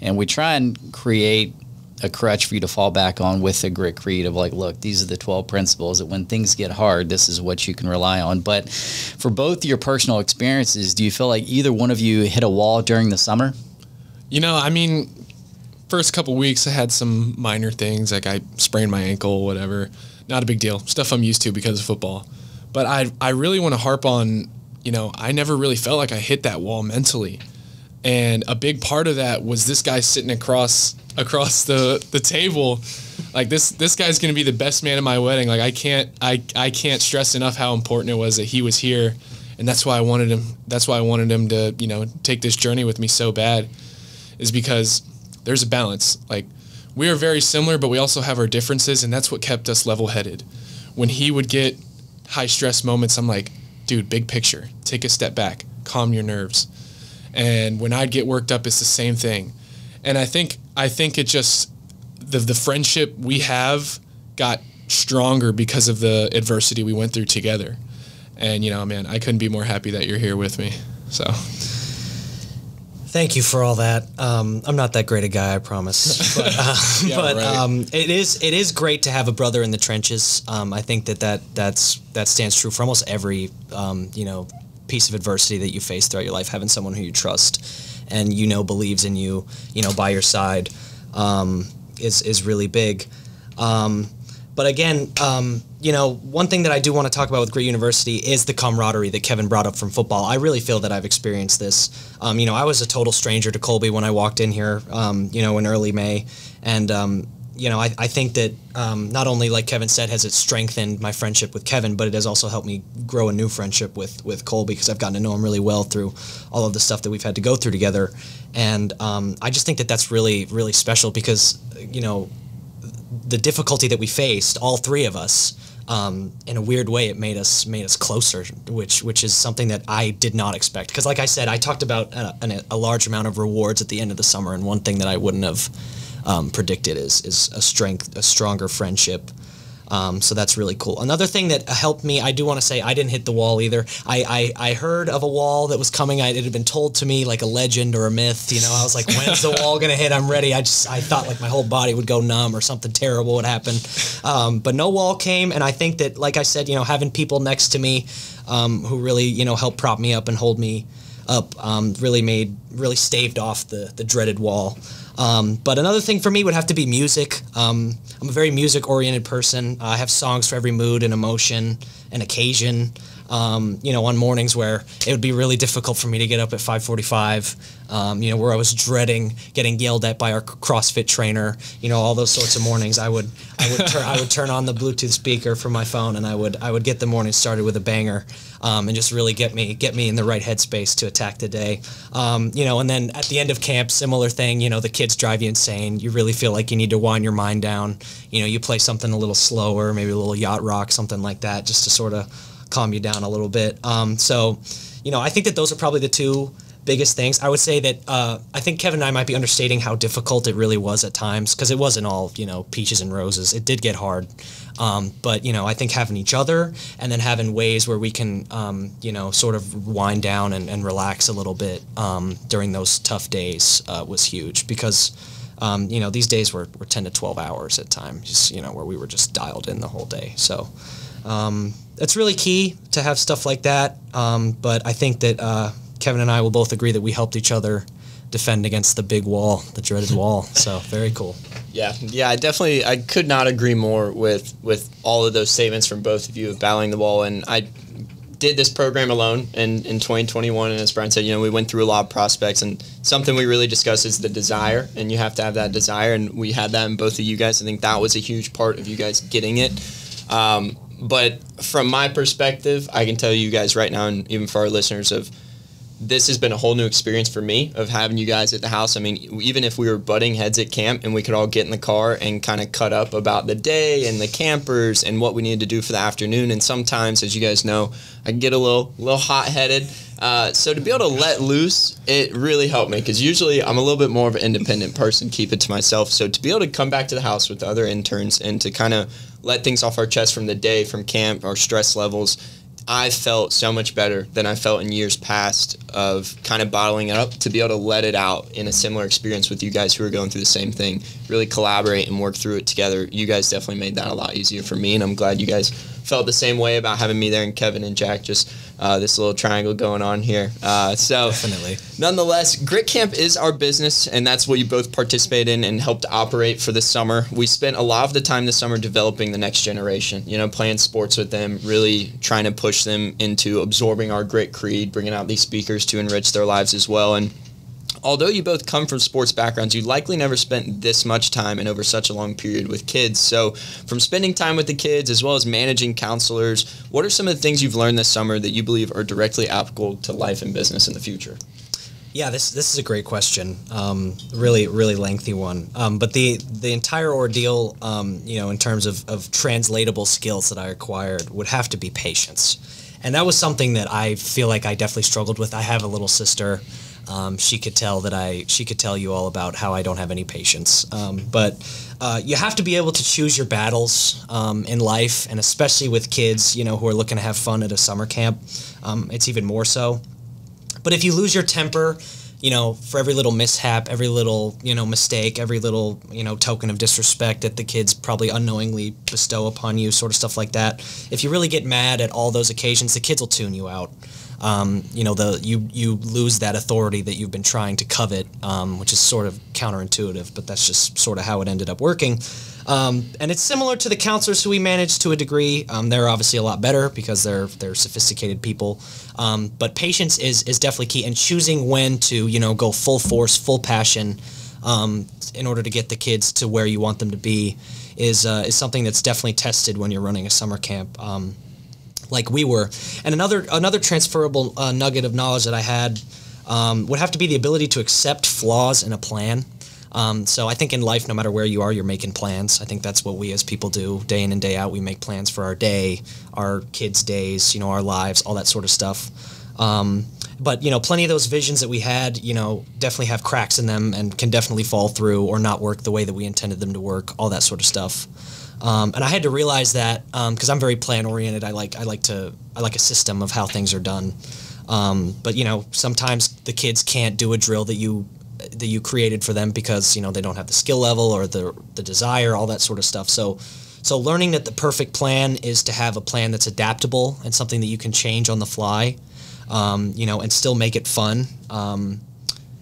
and we try and create a crutch for you to fall back on with the grit creed of like, look, these are the 12 principles that when things get hard, this is what you can rely on. But for both your personal experiences, do you feel like either one of you hit a wall during the summer? You know, I mean, first couple weeks I had some minor things like I sprained my ankle, whatever. Not a big deal. Stuff I'm used to because of football. But I I really want to harp on, you know, I never really felt like I hit that wall mentally. And a big part of that was this guy sitting across across the the table. Like this this guy's going to be the best man at my wedding. Like I can't I I can't stress enough how important it was that he was here. And that's why I wanted him that's why I wanted him to, you know, take this journey with me so bad is because there's a balance. Like we are very similar, but we also have our differences, and that's what kept us level headed. When he would get high stress moments, I'm like, dude, big picture, take a step back, calm your nerves. And when I'd get worked up, it's the same thing. And I think I think it just the the friendship we have got stronger because of the adversity we went through together. And you know, man, I couldn't be more happy that you're here with me. So Thank you for all that. Um, I'm not that great a guy, I promise. But, uh, Yeah, but right. um, it is it is great to have a brother in the trenches. Um, I think that, that that's that stands true for almost every um, you know piece of adversity that you face throughout your life. Having someone who you trust and you know believes in you, you know, by your side, um, is is really big. Um, but again, um, you know, one thing that I do want to talk about with Grit University is the camaraderie that Kevin brought up from football. I really feel that I've experienced this. Um, you know, I was a total stranger to Colby when I walked in here, um, you know, in early May. And, um, you know, I, I think that um, not only, like Kevin said, has it strengthened my friendship with Kevin, but it has also helped me grow a new friendship with, with Colby because I've gotten to know him really well through all of the stuff that we've had to go through together. And um, I just think that that's really, really special because, you know, the difficulty that we faced, all three of us, um, in a weird way, it made us made us closer, which which is something that I did not expect. Because, like I said, I talked about a, a large amount of rewards at the end of the summer, and one thing that I wouldn't have um, predicted is is a strength, a stronger friendship. Um, so that's really cool. Another thing that helped me, I do want to say, I didn't hit the wall either. I, I, I heard of a wall that was coming. I, it had been told to me like a legend or a myth. You know, I was like, when's the wall gonna hit? I'm ready. I just I thought like my whole body would go numb or something terrible would happen. Um, but no wall came, and I think that, like I said, you know, having people next to me um, who really you know help prop me up and hold me up um, really made really staved off the the dreaded wall. Um, but another thing for me would have to be music. Um, I'm a very music oriented person. I have songs for every mood and emotion and occasion. Um, you know, on mornings where it would be really difficult for me to get up at 5:45. Um, you know, where I was dreading getting yelled at by our CrossFit trainer. You know, all those sorts of mornings. I would, I would, turn, I would turn on the Bluetooth speaker for my phone, and I would, I would get the morning started with a banger, um, and just really get me, get me in the right headspace to attack the day. Um, you know, and then at the end of camp, similar thing. You know, the kids drive you insane. You really feel like you need to wind your mind down. You know, you play something a little slower, maybe a little yacht rock, something like that, just to sort of calm you down a little bit. Um, so, you know, I think that those are probably the two biggest things. I would say that uh, I think Kevin and I might be understating how difficult it really was at times because it wasn't all you know peaches and roses. It did get hard, um, but you know I think having each other and then having ways where we can um, you know sort of wind down and, and relax a little bit um, during those tough days uh, was huge because. Um, you know, these days were, were 10 to 12 hours at times, you know, where we were just dialed in the whole day. So, um, it's really key to have stuff like that. Um, but I think that uh, Kevin and I will both agree that we helped each other defend against the big wall, the dreaded wall. So very cool. Yeah, yeah, I definitely I could not agree more with with all of those statements from both of you of battling the wall. And I did this program alone in, in 2021, and as Brian said, you know, we went through a lot of prospects, and something we really discussed is the desire, and you have to have that desire, and we had that in both of you guys. I think that was a huge part of you guys getting it. Um, but from my perspective, I can tell you guys right now, and even for our listeners, of this has been a whole new experience for me of having you guys at the house. I mean, even if we were butting heads at camp and we could all get in the car and kind of cut up about the day and the campers and what we needed to do for the afternoon. And sometimes, as you guys know, I get a little little hot headed. Uh, so to be able to let loose, it really helped me because usually I'm a little bit more of an independent person, keep it to myself. So to be able to come back to the house with the other interns and to kind of let things off our chest from the day, from camp, our stress levels, I felt so much better than I felt in years past of kind of bottling it up to be able to let it out in a similar experience with you guys who are going through the same thing. Really collaborate and work through it together. You guys definitely made that a lot easier for me, and I'm glad you guys felt the same way about having me there and Kevin and Jack. Just uh, this little triangle going on here. Uh, so Definitely. Nonetheless, Grit Camp is our business, and that's what you both participate in and helped operate for this summer. We spent a lot of the time this summer developing the next generation, you know, playing sports with them, really trying to push them into absorbing our grit creed, bringing out these speakers to enrich their lives as well. And although you both come from sports backgrounds, you likely never spent this much time and over such a long period with kids. So, from spending time with the kids as well as managing counselors, what are some of the things you've learned this summer that you believe are directly applicable to life and business in the future? Yeah, this this is a great question. Um, really, really lengthy one. Um, but the the entire ordeal, um, you know, in terms of, of translatable skills that I acquired, would have to be patience, and that was something that I feel like I definitely struggled with. I have a little sister. Um, she could tell that I she could tell you all about how I don't have any patience. Um, but uh, you have to be able to choose your battles um, in life, and especially with kids, you know, who are looking to have fun at a summer camp. Um, it's even more so. But if you lose your temper, you know, for every little mishap, every little, you know, mistake, every little, you know, token of disrespect that the kids probably unknowingly bestow upon you, sort of stuff like that. If you really get mad at all those occasions, the kids will tune you out. Um, you know, the you you lose that authority that you've been trying to covet, um, which is sort of counterintuitive, but that's just sort of how it ended up working. Um, and it's similar to the counselors who we manage to a degree. Um, they're obviously a lot better because they're they're sophisticated people. Um, but patience is is definitely key, and choosing when to you know go full force, full passion, um, in order to get the kids to where you want them to be, is uh, is something that's definitely tested when you're running a summer camp. Like we were, and another another transferable uh, nugget of knowledge that I had um, would have to be the ability to accept flaws in a plan. Um, so I think in life, no matter where you are, you're making plans. I think that's what we as people do day in and day out. We make plans for our day, our kids' days, you know, our lives, all that sort of stuff. Um, but you know, plenty of those visions that we had, you know, definitely have cracks in them and can definitely fall through or not work the way that we intended them to work. All that sort of stuff. Um, and I had to realize that because I'm very plan oriented. I like I like to I like a system of how things are done. Um, but you know, sometimes the kids can't do a drill that you that you created for them because you know they don't have the skill level or the the desire, all that sort of stuff. So so learning that the perfect plan is to have a plan that's adaptable and something that you can change on the fly, um, you know, and still make it fun. Um,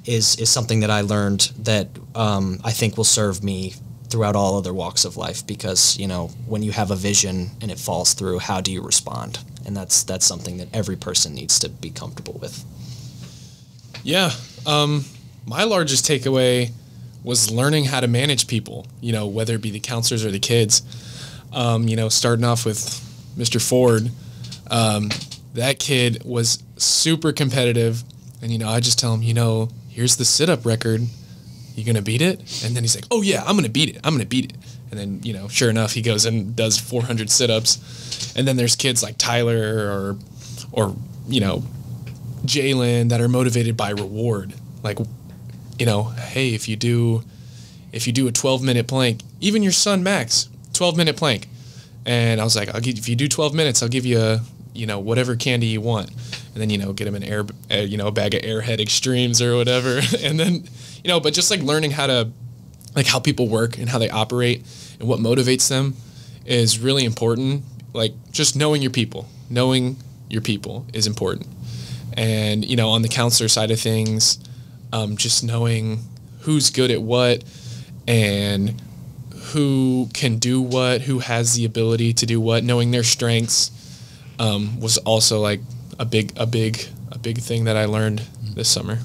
is, is something that I learned that um, I think will serve me throughout all other walks of life because you know when you have a vision and it falls through how do you respond and that's that's something that every person needs to be comfortable with Yeah. Um, my largest takeaway was learning how to manage people, you know, whether it be the counselors or the kids. Um, you know, starting off with Mr. Ford, um, that kid was super competitive. And, you know, I just tell him, you know, here's the sit up record. You to beat it? And then he's like, oh, yeah, I'm to beat it. I'm to beat it. And then, you know, sure enough, he goes and does 400 sit ups. And then there's kids like Tyler or, or, you know, Jalen that are motivated by reward. Like, you know, hey, if you do, if you do a 12 minute plank, even your son Max, 12 minute plank, and I was like, I'll give if you do 12 minutes, I'll give you a, you know, whatever candy you want, and then you know, get him an air, uh, you know, a bag of Airhead Extremes or whatever, and then, you know, but just like learning how to, like how people work and how they operate and what motivates them is really important. Like just knowing your people, knowing your people is important and you know on the counselor side of things um, just knowing who's good at what and who can do what who has the ability to do what knowing their strengths um, was also like a big a big a big thing that i learned mm-hmm. this summer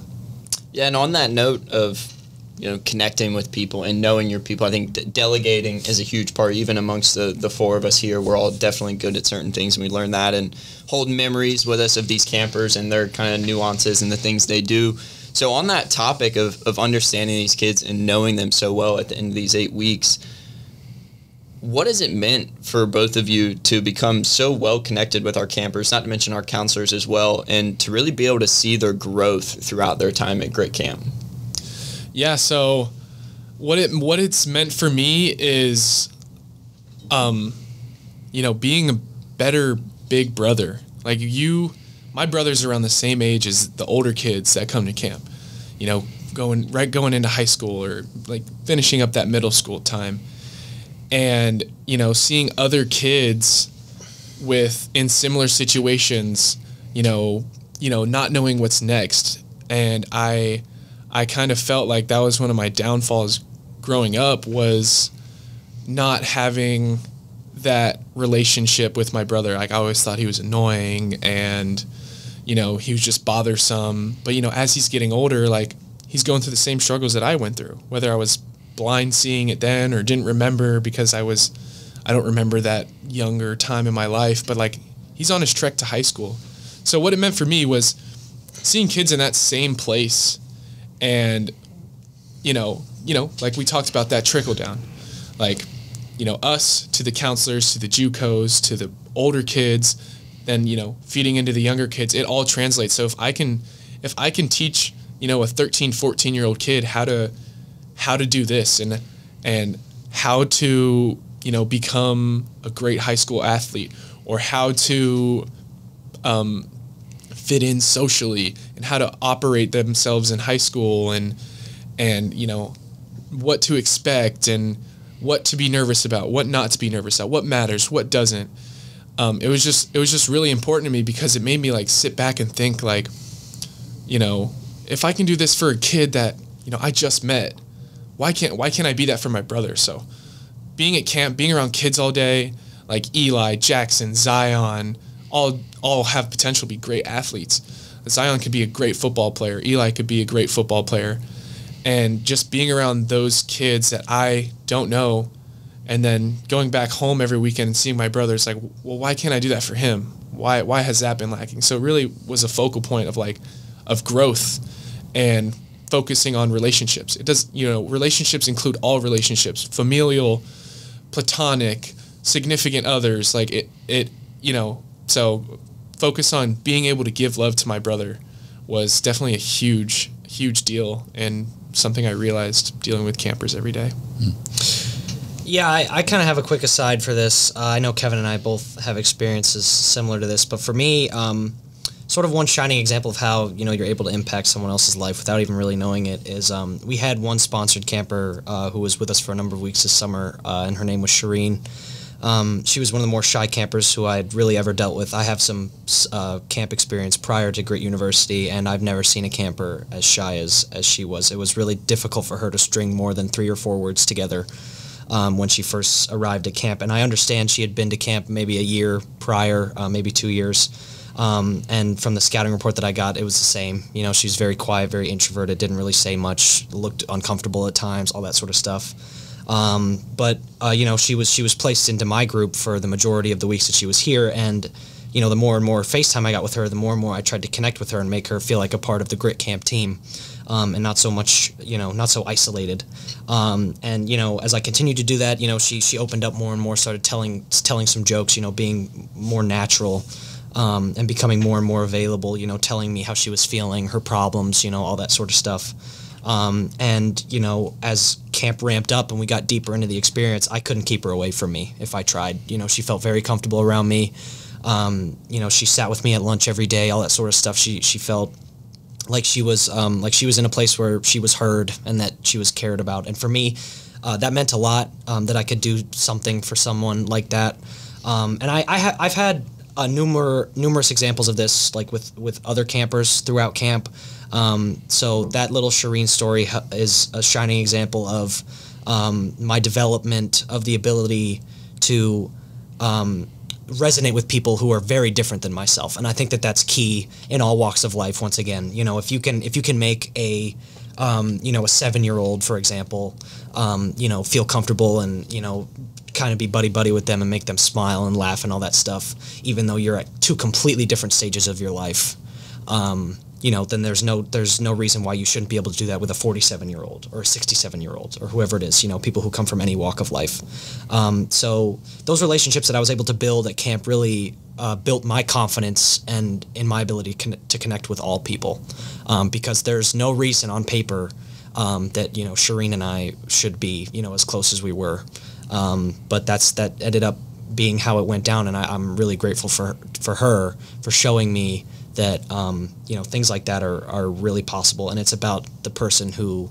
Yeah, and on that note of you know connecting with people and knowing your people. I think de- delegating is a huge part. Even amongst the the four of us here, we're all definitely good at certain things, and we learn that and hold memories with us of these campers and their kind of nuances and the things they do. So on that topic of of understanding these kids and knowing them so well at the end of these eight weeks what has it meant for both of you to become so well connected with our campers, not to mention our counselors as well, and to really be able to see their growth throughout their time at Grit Camp? Yeah, so what it what it's meant for me is um you know, being a better big brother. Like you my brother's around the same age as the older kids that come to camp. You know, going right going into high school or like finishing up that middle school time and you know seeing other kids with in similar situations you know you know not knowing what's next. And i i kind of felt like that was one of my downfalls growing up was not having that relationship with my brother. Like i always thought he was annoying and you know he was just bothersome. But you know as he's getting older like he's going through the same struggles that i went through whether i was blind seeing it then or didn't remember because I was I don't remember that younger time in my life, but like he's on his trek to high school. So what it meant for me was seeing kids in that same place and you know, you know, like we talked about that trickle down. Like, you know, us to the counselors, to the JUCOs, to the older kids, then, you know, feeding into the younger kids, it all translates. So if I can if I can teach, you know, a 13, 14 year old kid how to how to do this and and how to you know become a great high school athlete or how to um, fit in socially and how to operate themselves in high school and and you know what to expect and what to be nervous about what not to be nervous about what matters what doesn't. Um, it was just it was just really important to me because it made me like sit back and think like you know if i can do this for a kid that you know i just met why can't why can't I be that for my brother? So being at camp, being around kids all day, like Eli, Jackson, Zion, all all have potential to be great athletes. Zion could be a great football player. Eli could be a great football player. And just being around those kids that I don't know and then going back home every weekend and seeing my brother, it's like, well, why can't I do that for him? Why why has that been lacking? So it really was a focal point of like of growth and focusing on relationships. It does, you know, relationships include all relationships, familial, platonic, significant others. Like it, it, you know, so focus on being able to give love to my brother was definitely a huge, huge deal and something I realized dealing with campers every day. Yeah, I, I kind of have a quick aside for this. Uh, I know Kevin and I both have experiences similar to this, but for me, um, sort of one shining example of how you know you're able to impact someone else's life without even really knowing it is um, we had one sponsored camper uh, who was with us for a number of weeks this summer, uh, and her name was Shireen. Um, she was one of the more shy campers who I'd really ever dealt with. I have some uh, camp experience prior to Grit University, and I've never seen a camper as shy as, as she was. It was really difficult for her to string more than three or four words together um, when she first arrived at camp. And I understand she had been to camp maybe a year prior, uh, maybe two years. Um, and from the scouting report that I got, it was the same. You know, she was very quiet, very introverted, didn't really say much, looked uncomfortable at times, all that sort of stuff. Um, but uh, you know, she was she was placed into my group for the majority of the weeks that she was here, and you know, the more and more FaceTime I got with her, the more and more I tried to connect with her and make her feel like a part of the Grit Camp team, um, and not so much, you know, not so isolated. Um, and you know, as I continued to do that, you know, she she opened up more and more, started telling telling some jokes, you know, being more natural um, and becoming more and more available, you know, telling me how she was feeling, her problems, you know, all that sort of stuff. Um, and, you know, as camp ramped up and we got deeper into the experience, I couldn't keep her away from me if I tried. You know, she felt very comfortable around me. Um, you know, she sat with me at lunch every day, all that sort of stuff. She, she felt like she was um, like she was in a place where she was heard and that she was cared about. And for me, uh, that meant a lot um, that I could do something for someone like that. Um, and I, I ha- I've had uh, numer- numerous examples of this, like with, with other campers throughout camp. Um, so that little Shireen story is a shining example of um, my development of the ability to um, resonate with people who are very different than myself, and I think that that's key in all walks of life. Once again, you know, if you can if you can make a um, you know, a seven year old, for example, um, you know, feel comfortable and, you know, kind of be buddy buddy with them and make them smile and laugh and all that stuff, even though you're at two completely different stages of your life. Um, you know, then there's no there's no reason why you shouldn't be able to do that with a 47 year old or a 67 year old or whoever it is. You know, people who come from any walk of life. Um, so those relationships that I was able to build at camp really uh, built my confidence and in my ability con- to connect with all people, um, because there's no reason on paper um, that you know Shireen and I should be you know as close as we were, um, but that's that ended up being how it went down, and I, I'm really grateful for for her for showing me that um, you know things like that are, are really possible and it's about the person who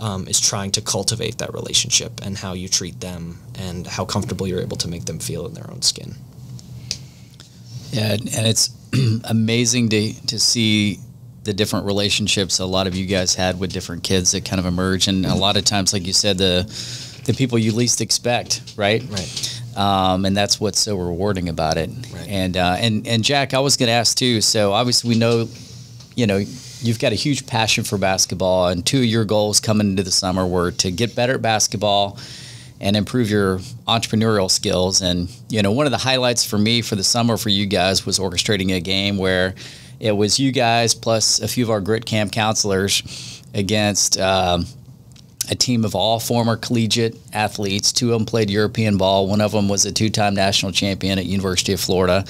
um, is trying to cultivate that relationship and how you treat them and how comfortable you're able to make them feel in their own skin. Yeah, and it's amazing to to see the different relationships a lot of you guys had with different kids that kind of emerge, and a lot of times, like you said, the the people you least expect, right? right Um, and that's what's so rewarding about it. Right. And uh, and and Jack, I was going to ask too. So obviously, we know, you know, you've got a huge passion for basketball, and two of your goals coming into the summer were to get better at basketball and improve your entrepreneurial skills. And you know, one of the highlights for me for the summer for you guys was orchestrating a game where it was you guys plus a few of our grit camp counselors against. Um, a team of all former collegiate athletes. Two of them played European ball. One of them was a two-time national champion at University of Florida.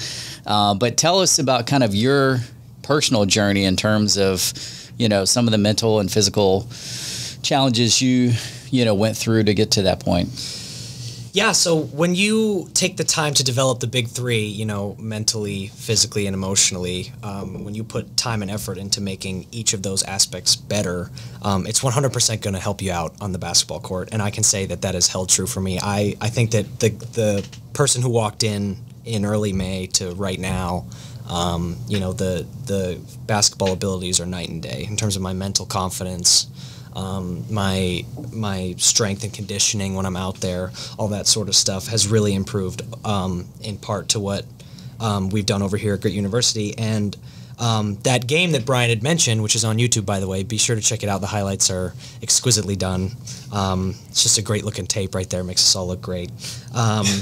Uh, but tell us about kind of your personal journey in terms of, you know, some of the mental and physical challenges you, you know, went through to get to that point. Yeah, so when you take the time to develop the big three, you know, mentally, physically, and emotionally, um, when you put time and effort into making each of those aspects better, um, it's 100% going to help you out on the basketball court. And I can say that that has held true for me. I, I think that the, the person who walked in in early May to right now, um, you know, the, the basketball abilities are night and day in terms of my mental confidence, um, my my strength and conditioning when I'm out there, all that sort of stuff has really improved um, in part to what um, we've done over here at Grit University. And um, that game that Brian had mentioned, which is on YouTube by the way, be sure to check it out. The highlights are exquisitely done. Um, it's just a great looking tape right there, makes us all look great. Um,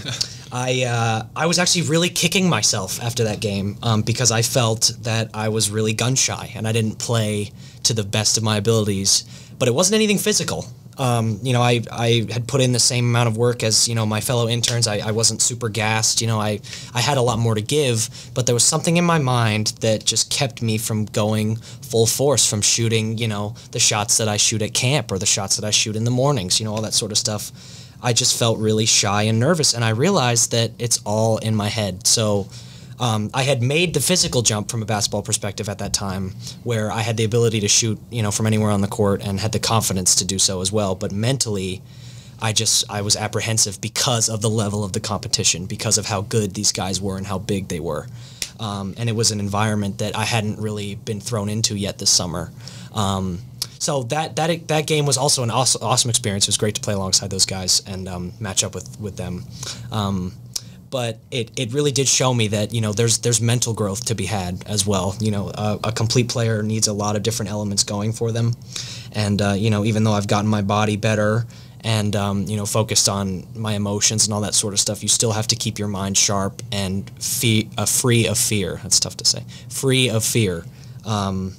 I uh, I was actually really kicking myself after that game um, because I felt that I was really gun shy and I didn't play to the best of my abilities. But it wasn't anything physical. Um, you know, I, I had put in the same amount of work as you know my fellow interns. I, I wasn't super gassed. You know, I I had a lot more to give, but there was something in my mind that just kept me from going full force, from shooting. You know, the shots that I shoot at camp or the shots that I shoot in the mornings. You know, all that sort of stuff. I just felt really shy and nervous, and I realized that it's all in my head. So. Um, I had made the physical jump from a basketball perspective at that time, where I had the ability to shoot, you know, from anywhere on the court, and had the confidence to do so as well. But mentally, I just I was apprehensive because of the level of the competition, because of how good these guys were and how big they were, um, and it was an environment that I hadn't really been thrown into yet this summer. Um, so that that that game was also an awesome, awesome experience. It was great to play alongside those guys and um, match up with with them. Um, but it, it really did show me that you know there's there's mental growth to be had as well. You know, a, a complete player needs a lot of different elements going for them, and uh, you know even though I've gotten my body better and um, you know focused on my emotions and all that sort of stuff, you still have to keep your mind sharp and fe- uh, free of fear. That's tough to say. Free of fear. Um,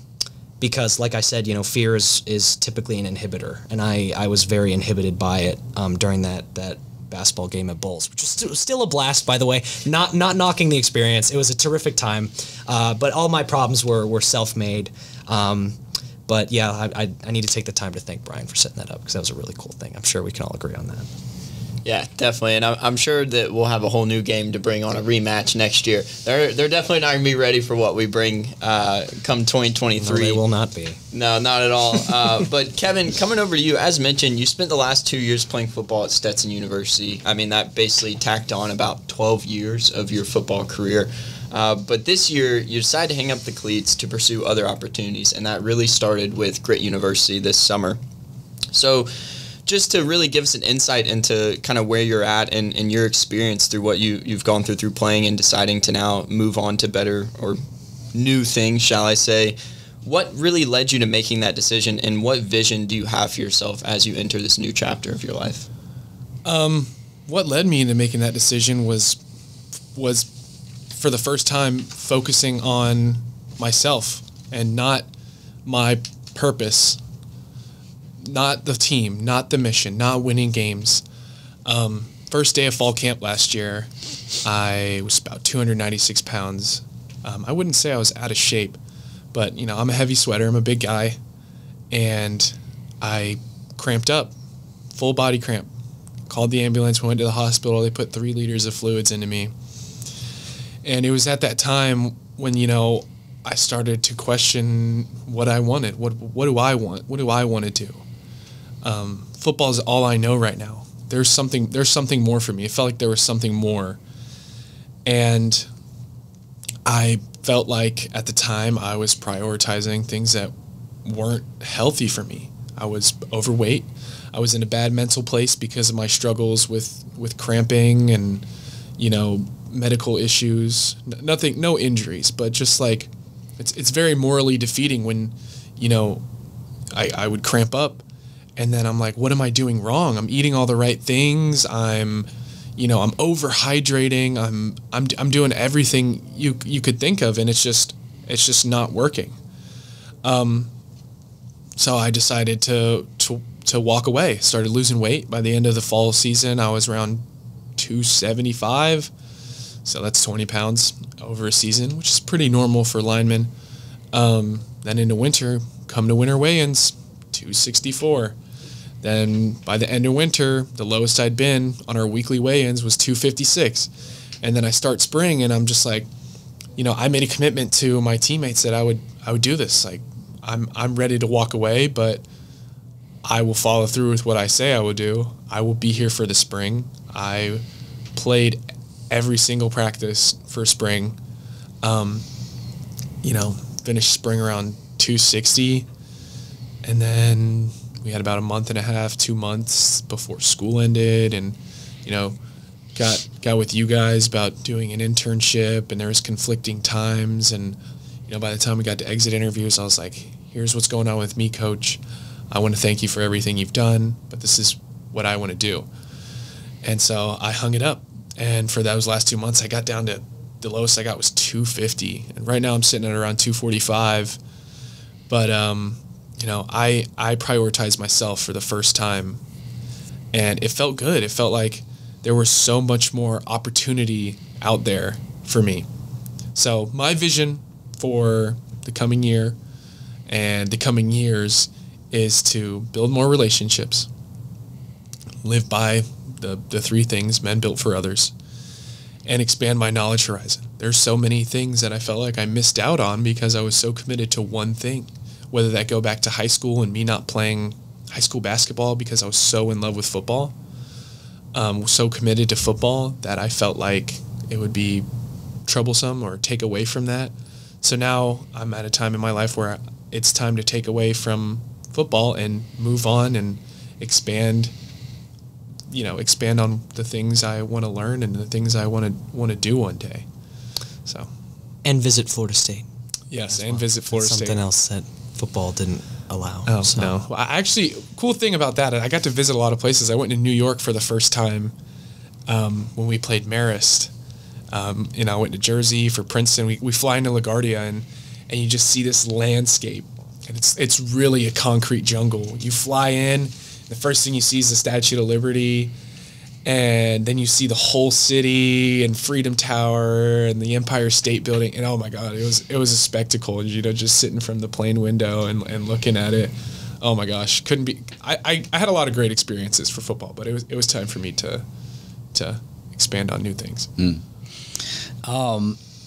because, like I said, you know, fear is, is typically an inhibitor, and I, I was very inhibited by it um, during that that basketball game at Bulls, which was st- still a blast, by the way. Not not knocking the experience. It was a terrific time, uh, but all my problems were were self made. Um, but yeah, I, I, I need to take the time to thank Brian for setting that up because that was a really cool thing. I'm sure we can all agree on that. Yeah, definitely, and I'm, I'm sure that we'll have a whole new game to bring on a rematch next year. They're they're definitely not gonna be ready for what we bring uh, come 2023. No, they will not be. No, not at all. Uh, but Kevin, coming over to you, as mentioned, you spent the last two years playing football at Stetson University. I mean, that basically tacked on about 12 years of your football career. Uh, but this year, you decided to hang up the cleats to pursue other opportunities, and that really started with Grit University this summer. So, just to really give us an insight into kind of where you're at and, and your experience through what you, you've gone through through playing and deciding to now move on to better or new things, shall I say. What really led you to making that decision, and what vision do you have for yourself as you enter this new chapter of your life? Um, what led me into making that decision was was for the first time focusing on myself and not my purpose not the team not the mission not winning games um, first day of fall camp last year i was about 296 pounds um, i wouldn't say i was out of shape but you know i'm a heavy sweater i'm a big guy and i cramped up full body cramp called the ambulance, went to the hospital. They put three liters of fluids into me. And it was at that time when, you know, I started to question what I wanted. What, what do I want? What do I want to do? Um, football is all I know right now. There's something, there's something more for me. It felt like there was something more. And I felt like at the time I was prioritizing things that weren't healthy for me. I was overweight. I was in a bad mental place because of my struggles with with cramping and you know medical issues. N- nothing, no injuries, but just like it's it's very morally defeating when you know I I would cramp up and then I'm like, what am I doing wrong? I'm eating all the right things. I'm you know I'm overhydrating. I'm I'm I'm doing everything you you could think of, and it's just it's just not working. Um, so I decided to to to walk away. Started losing weight. By the end of the fall season, I was around 275. So that's 20 pounds over a season, which is pretty normal for linemen. Um, then into winter, come to winter weigh-ins, 264. Then by the end of winter, the lowest I'd been on our weekly weigh-ins was 256. And then I start spring, and I'm just like, you know, I made a commitment to my teammates that I would I would do this. Like, I'm I'm ready to walk away, but I will follow through with what I say I will do. I will be here for the spring. I played every single practice for spring. Um, you know, finished spring around 260, and then we had about a month and a half, two months before school ended, and you know, got got with you guys about doing an internship, and there was conflicting times, and you know, by the time we got to exit interviews, I was like, "Here's what's going on with me, coach." I want to thank you for everything you've done, but this is what I want to do. And so I hung it up. And for those last two months, I got down to the lowest I got was 250. And right now I'm sitting at around 245. But, um, you know, I, I prioritized myself for the first time. And it felt good. It felt like there was so much more opportunity out there for me. So my vision for the coming year and the coming years is to build more relationships, live by the, the three things men built for others, and expand my knowledge horizon. There's so many things that I felt like I missed out on because I was so committed to one thing, whether that go back to high school and me not playing high school basketball because I was so in love with football, um, so committed to football that I felt like it would be troublesome or take away from that. So now I'm at a time in my life where it's time to take away from football and move on and expand you know expand on the things I want to learn and the things I want to want to do one day. So and visit Florida State. yes, and well. visit Florida That's State. Something else that football didn't allow. Oh so. no! Well, actually, cool thing about that, I got to visit a lot of places. I went to New York for the first time um, when we played Marist. Um, you know, I went to Jersey for Princeton. We, we fly into LaGuardia and and you just see this landscape, and it's it's really a concrete jungle. You fly in, the first thing you see is the Statue of Liberty, and then you see the whole city and Freedom Tower and the Empire State Building, and oh my God, it was it was a spectacle. You know, just sitting from the plane window and, and looking at it. Oh my gosh, couldn't be. I, I, I had a lot of great experiences for football, but it was it was time for me to to expand on new things.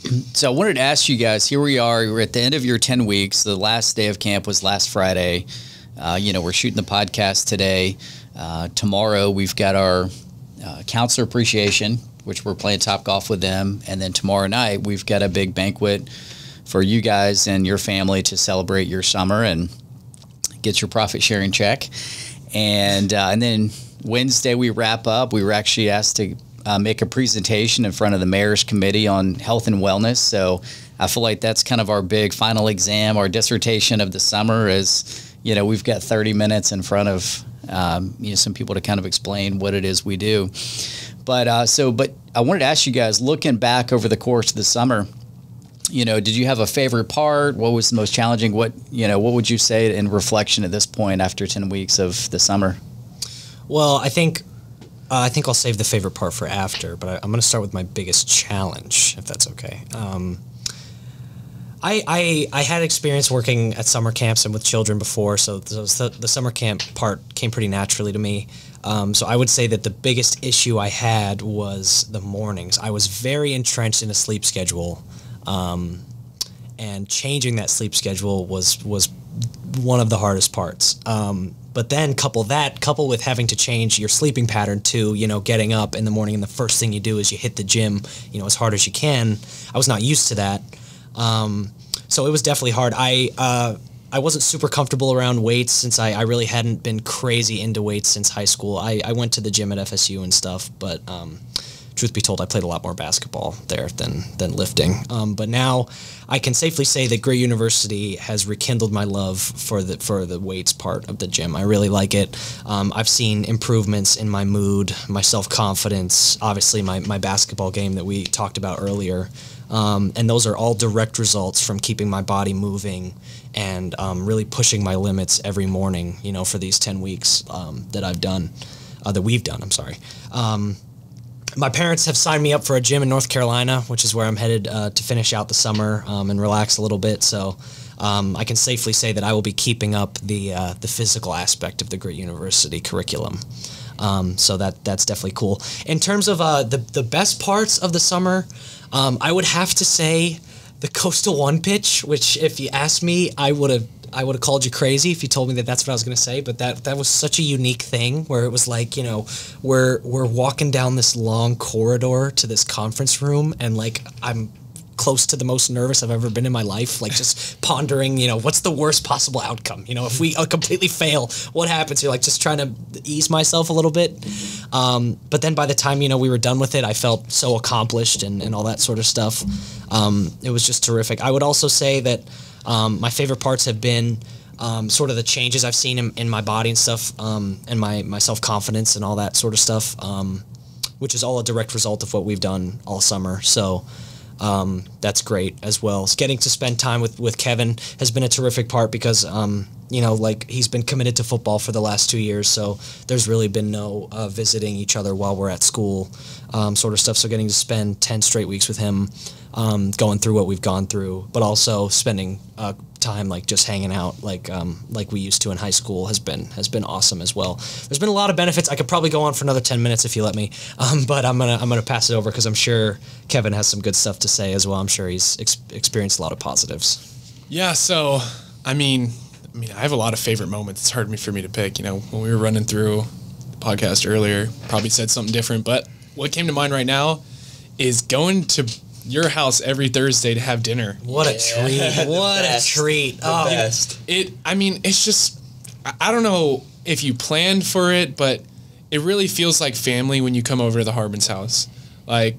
So I wanted to ask you guys. Here we are. We're at the end of your ten weeks. The last day of camp was last Friday. Uh, you know, we're shooting the podcast today. Uh, tomorrow we've got our uh, counselor appreciation, which we're playing top golf with them, and then tomorrow night we've got a big banquet for you guys and your family to celebrate your summer and get your profit sharing check. And uh, and then Wednesday we wrap up. We were actually asked to uh, make a presentation in front of the mayor's committee on health and wellness. So I feel like that's kind of our big final exam, our dissertation of the summer is, you know, we've got 30 minutes in front of, um, you know, some people to kind of explain what it is we do. But uh, so, but I wanted to ask you guys, looking back over the course of the summer, you know, did you have a favorite part? What was the most challenging? What, you know, what would you say in reflection at this point after 10 weeks of the summer? Well, I think uh, I think I'll save the favorite part for after, but I, am going to start with my biggest challenge, if that's okay. Um, I, I, I had experience working at summer camps and with children before, so the, the summer camp part came pretty naturally to me. Um, so I would say that the biggest issue I had was the mornings. I was very entrenched in a sleep schedule, um, and changing that sleep schedule was was one of the hardest parts. Um, but then couple that, couple with having to change your sleeping pattern to, you know, getting up in the morning and the first thing you do is you hit the gym, you know, as hard as you can. I was not used to that. Um, so it was definitely hard. I, uh, I wasn't super comfortable around weights since I, I really hadn't been crazy into weights since high school. I, I went to the gym at FSU and stuff, but um, truth be told, I played a lot more basketball there than than lifting. Um, but now I can safely say that Grit University has rekindled my love for the for the weights part of the gym. I really like it. Um, I've seen improvements in my mood, my self confidence, obviously my my basketball game that we talked about earlier. Um, and those are all direct results from keeping my body moving and um, really pushing my limits every morning. You know, for these ten weeks um, that I've done, uh, that we've done. I'm sorry. Um, my parents have signed me up for a gym in North Carolina, which is where I'm headed uh, to finish out the summer um, and relax a little bit. So um, I can safely say that I will be keeping up the uh, the physical aspect of the Grit University curriculum. Um, so that that's definitely cool. In terms of uh, the the best parts of the summer, um, I would have to say the Coastal One pitch, which if you asked me, I would have I would have called you crazy if you told me that that's what I was going to say. But that that was such a unique thing where it was like you know we're we're walking down this long corridor to this conference room and like I'm close to the most nervous I've ever been in my life. Like just pondering, you know, what's the worst possible outcome? You know, if we uh, completely fail, what happens? You're like just trying to ease myself a little bit. Um, but then by the time you know we were done with it, I felt so accomplished and, and all that sort of stuff. Um, it was just terrific. I would also say that um, my favorite parts have been um, sort of the changes I've seen in, in my body and stuff, um, and my, my self confidence and all that sort of stuff, um, which is all a direct result of what we've done all summer. So um, that's great as well. Getting to spend time with, with Kevin has been a terrific part because um, you know, like he's been committed to football for the last two years, so there's really been no uh, visiting each other while we're at school, um, sort of stuff. So getting to spend ten straight weeks with him, um, going through what we've gone through, but also spending uh, time like just hanging out like um, like we used to in high school has been has been awesome as well. There's been a lot of benefits. I could probably go on for another ten minutes if you let me, um, but I'm gonna I'm gonna pass it over because I'm sure Kevin has some good stuff to say as well. I'm sure he's ex- experienced a lot of positives. Yeah, so I mean, I mean, I have a lot of favorite moments. It's hard me for me to pick. You know, when we were running through the podcast earlier, probably said something different, but what came to mind right now is going to your house every Thursday to have dinner. What a treat! What best. a treat! The Oh, best. It, I mean, it's just, I- I don't know if you planned for it, but it really feels like family when you come over to the Harbin's house. Like,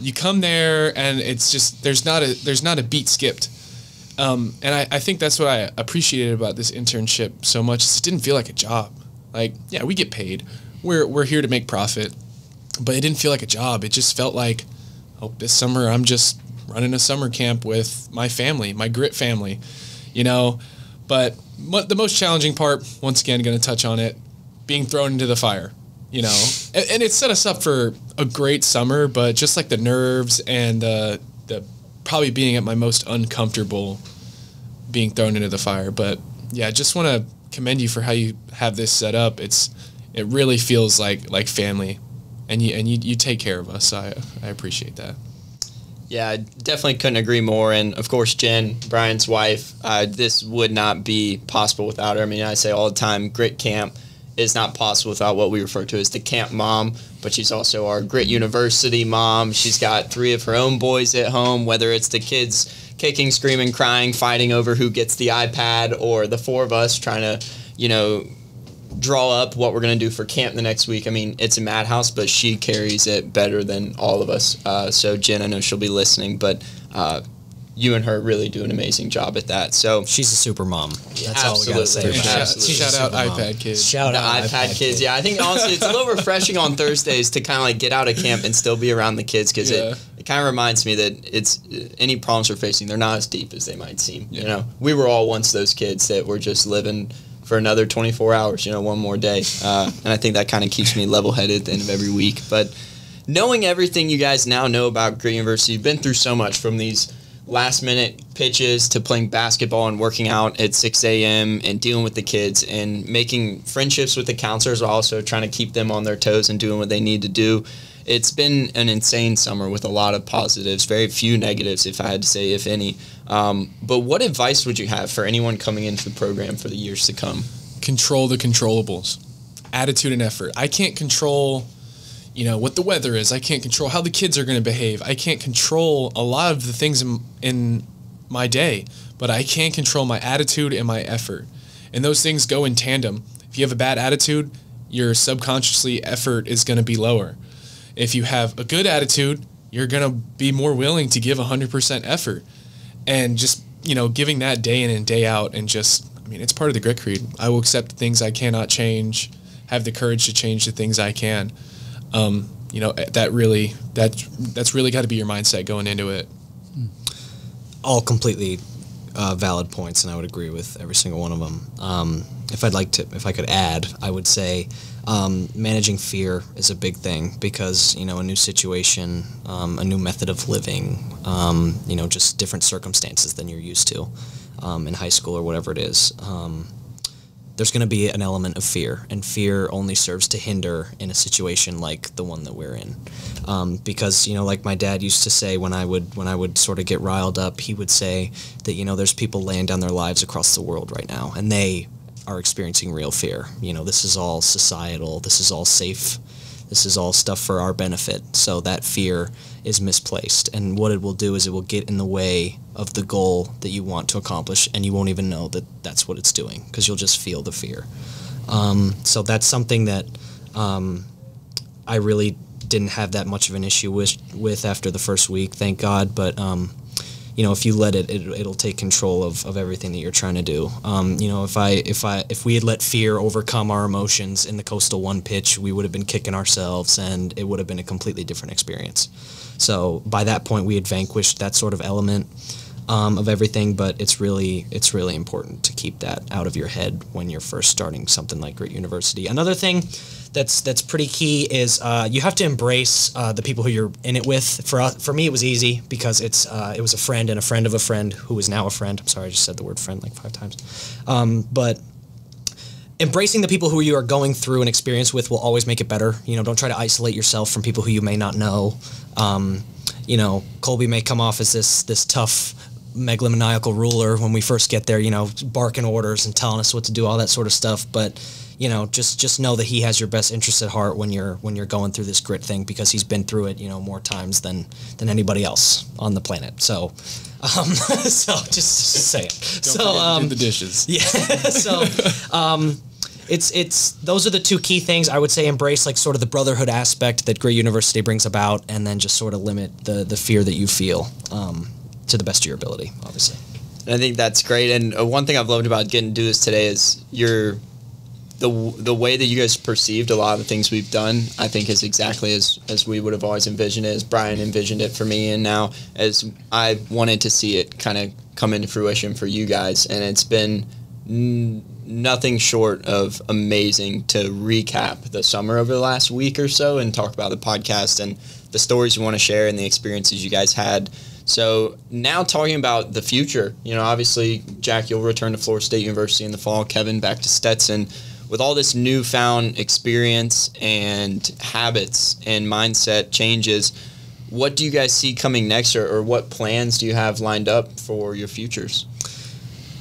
you come there and it's just there's not a there's not a beat skipped. Um, and I, I think that's what I appreciated about this internship so much. It didn't feel like a job. Like, yeah, we get paid. We're we're here to make profit, but it didn't feel like a job. It just felt like, oh, this summer I'm just running a summer camp with my family, my grit family, you know. But the most challenging part, once again, going to touch on it, being thrown into the fire, you know. and, and it set us up for a great summer, but just like the nerves and the probably being at my most uncomfortable being thrown into the fire. But yeah, I just want to commend you for how you have this set up. It's it really feels like like family, and you and you, you take care of us. So I I appreciate that. Yeah, I definitely couldn't agree more. And of course, Jen, Brian's wife, uh, this would not be possible without her. I mean, I say all the time, Grit Camp is not possible without what we refer to as the camp mom, but she's also our Grit University mom. She's got three of her own boys at home, whether it's the kids kicking, screaming, crying, fighting over who gets the iPad, or the four of us trying to, you know, draw up what we're going to do for camp the next week. I mean, it's a madhouse, but she carries it better than all of us. Uh, so, Jen, I know she'll be listening, but uh, you and her really do an amazing job at that. So She's a super mom. That's all we Absolutely. gotta say. And about shout. Absolutely. shout out Super mom. iPad kids. Shout the out iPad kids. Yeah, I think honestly it's a little refreshing on Thursdays to kind of like get out of camp and still be around the kids because Yeah. it, it kind of reminds me that it's any problems we're facing they're not as deep as they might seem. You know, we were all once those kids that were just living for another 24 hours. You know, one more day, uh, and I think that kind of keeps me level-headed at the end of every week. But knowing everything you guys now know about Grit University, you've been through so much from these last minute pitches to playing basketball and working out at 6 a.m. and dealing with the kids and making friendships with the counselors while also trying to keep them on their toes and doing what they need to do. It's been an insane summer with a lot of positives, very few negatives, if I had to say, if any. Um, but what advice would you have for anyone coming into the program for the years to come? control the controllables attitude and effort i can't control you know what the weather is. I can't control how the kids are going to behave. I can't control a lot of the things in, in my day but i can control my attitude and my effort. And those things go in tandem. If you have a bad attitude your subconsciously effort is going to be lower. If you have a good attitude you're going to be more willing to give 100% effort. And just you know giving that day in and day out and just i mean it's part of the grit creed. I will accept the things i cannot change have the courage to change the things i can um, you know that really that that's really got to be your mindset going into it all completely uh, valid points, and I would agree with every single one of them. Um, if I'd like to, if I could add, I would say um, managing fear is a big thing because you know a new situation, um, a new method of living, um, you know, just different circumstances than you're used to um, in high school or whatever it is. There's going to be an element of fear, and fear only serves to hinder in a situation like the one that we're in. Um, because you know, like my dad used to say when I would when I would sort of get riled up, he would say that you know there's people laying down their lives across the world right now, and they are experiencing real fear. You know, this is all societal. This is all safe. This is all stuff for our benefit. So that fear is misplaced, and what it will do is it will get in the way of the goal that you want to accomplish, and you won't even know that that's what it's doing because you'll just feel the fear. Um, so that's something that um, I really didn't have that much of an issue with with after the first week, thank God. But um, you know, if you let it, it, it'll take control of, of everything that you're trying to do. Um, you know, if I if I if we had let fear overcome our emotions in the coastal one pitch, we would have been kicking ourselves, and it would have been a completely different experience. So by that point, we had vanquished that sort of element um, of everything. But it's really it's really important to keep that out of your head when you're first starting something like Grit University. Another thing that's that's pretty key is uh, you have to embrace uh, the people who you're in it with. For us, for me, it was easy because it's uh, it was a friend and a friend of a friend who is now a friend. I'm sorry, I just said the word friend like five times. Um, but embracing the people who you are going through an experience with will always make it better. You know, don't try to isolate yourself from people who you may not know. Um, you know, Colby may come off as this this tough megalomaniacal ruler when we first get there. You know, barking orders and telling us what to do, all that sort of stuff. But you know, just just know that he has your best interest at heart when you're when you're going through this grit thing because he's been through it, you know, more times than than anybody else on the planet. So, um, so just, just say it. Don't so, forget do um, the dishes yeah. so, um, it's it's those are the two key things I would say. Embrace like sort of the brotherhood aspect that Grit University brings about, and then just sort of limit the the fear that you feel um, to the best of your ability, obviously. And I think that's great. And uh, one thing I've loved about getting to do this today is your the the way that you guys perceived a lot of the things we've done. I think is exactly as as we would have always envisioned it. As Brian envisioned it for me, and now as I wanted to see it kind of come into fruition for you guys. And it's been nothing short of amazing to recap the summer over the last week or so and talk about the podcast and the stories you want to share and the experiences you guys had. So now talking about the future, you know, obviously Jack, you'll return to Florida State University in the fall. Kevin back to Stetson. With all this newfound experience and habits and mindset changes, what do you guys see coming next, or, or what plans do you have lined up for your futures?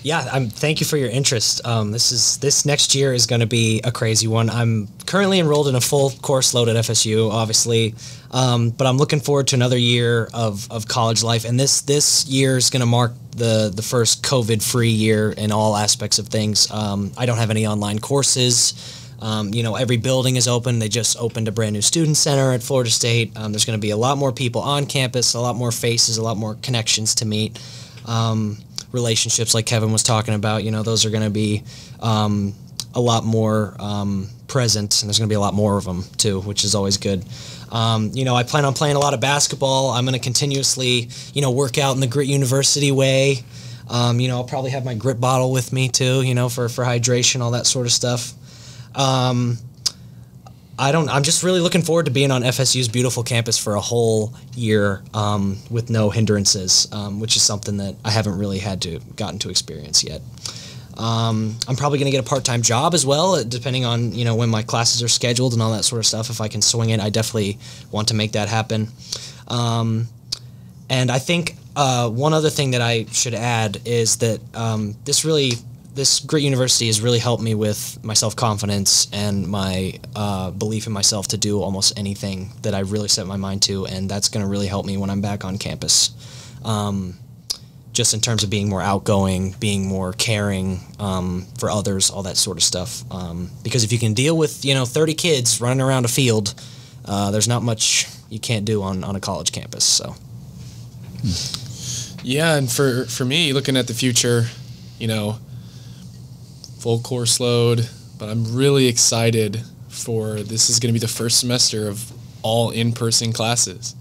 Yeah, I'm. Thank you for your interest. Um, this is this next year is going to be a crazy one. I'm currently enrolled in a full course load at FSU, obviously, um, but I'm looking forward to another year of, of college life. And this this year is going to mark the the first COVID free year in all aspects of things. Um, I don't have any online courses. Um, you know, every building is open. They just opened a brand new student center at Florida State. Um, there's going to be a lot more people on campus, a lot more faces, a lot more connections to meet. Um, relationships, like Kevin was talking about, you know, those are going to be um, a lot more um, present, and there's going to be a lot more of them too, which is always good. Um, you know, I plan on playing a lot of basketball. I'm going to continuously, you know, work out in the Grit University way. Um, you know, I'll probably have my grit bottle with me too, you know, for, for hydration, all that sort of stuff. I don't. I'm just really looking forward to being on FSU's beautiful campus for a whole year um, with no hindrances, um, which is something that I haven't really had to gotten to experience yet. Um, I'm probably going to get a part-time job as well, uh, depending on you know when my classes are scheduled and all that sort of stuff. If I can swing it, I definitely want to make that happen. Um, and I think uh, one other thing that I should add is that um, this really this Grit University has really helped me with my self confidence and my uh, belief in myself to do almost anything that I really set my mind to, and that's going to really help me when I'm back on campus. Um, just in terms of being more outgoing, being more caring um, for others, all that sort of stuff. Um, because if you can deal with you know 30 kids running around a field, uh, there's not much you can't do on, on a college campus. So. Yeah, and for for me, looking at the future, you know, full course load, but I'm really excited for this is going to be the first semester of all in-person classes.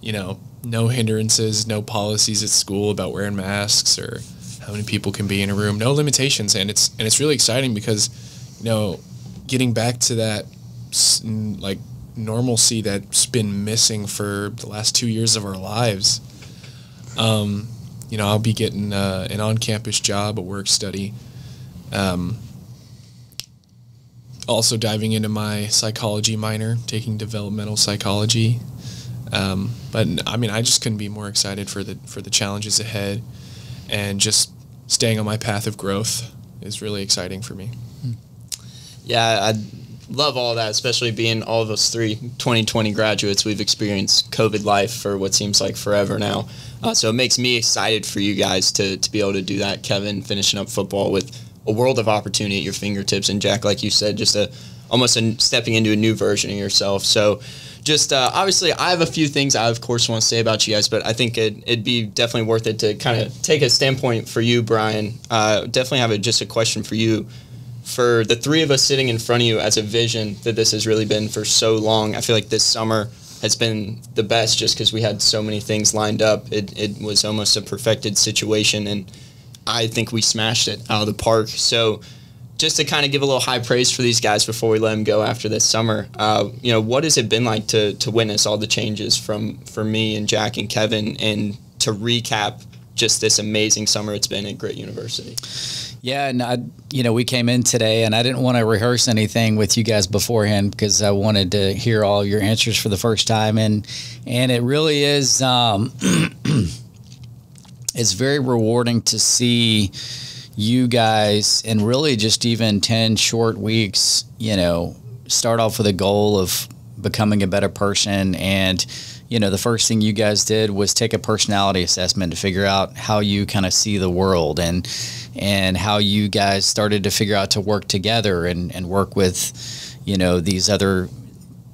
You know, no hindrances, no policies at school about wearing masks or how many people can be in a room, no limitations, and it's and it's really exciting because, you know, getting back to that like normalcy that's been missing for the last two years of our lives. Um, you know, I'll be getting uh, an on-campus job, a work study, um, also diving into my psychology minor, taking developmental psychology. Um, but I mean, I just couldn't be more excited for the for the challenges ahead, and just staying on my path of growth is really exciting for me. Yeah, I love all that, especially being all of us three 2020 graduates. We've experienced COVID life for what seems like forever now. Uh, so it makes me excited for you guys to, to be able to do that. Kevin finishing up football with a world of opportunity at your fingertips, and Jack, like you said, just a almost a, stepping into a new version of yourself. So, just uh, obviously, I have a few things I of course want to say about you guys, but I think it, it'd be definitely worth it to kind of take a standpoint for you, Brian. Uh, definitely have a, just a question for you. For the three of us sitting in front of you as a vision that this has really been for so long, I feel like this summer has been the best just because we had so many things lined up. It, it was almost a perfected situation, and I think we smashed it out of the park. So, just to kind of give a little high praise for these guys before we let them go after this summer, uh, you know, what has it been like to to witness all the changes from for me and Jack and Kevin, and to recap just this amazing summer it's been at Grit University? Yeah, and I, you know, we came in today, and I didn't want to rehearse anything with you guys beforehand because I wanted to hear all your answers for the first time, and and it really is. Um, it's very rewarding to see you guys and really just even 10 short weeks you know start off with a goal of becoming a better person. And you know the first thing you guys did was take a personality assessment to figure out how you kind of see the world and and how you guys started to figure out to work together and, and work with you know these other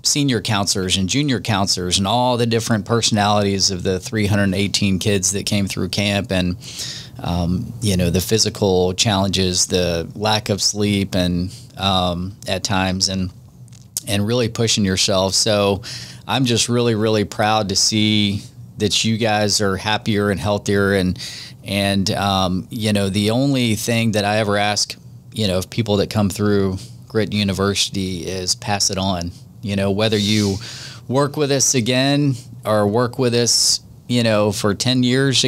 senior counselors and junior counselors and all the different personalities of the 318 kids that came through camp and um, you know the physical challenges the lack of sleep and um, at times and and really pushing yourself. So i'm just really really proud to see that you guys are happier and healthier and and um, you know the only thing that i ever ask you know of people that come through grit university is pass it on you know, whether you work with us again or work with us, you know, for 10 years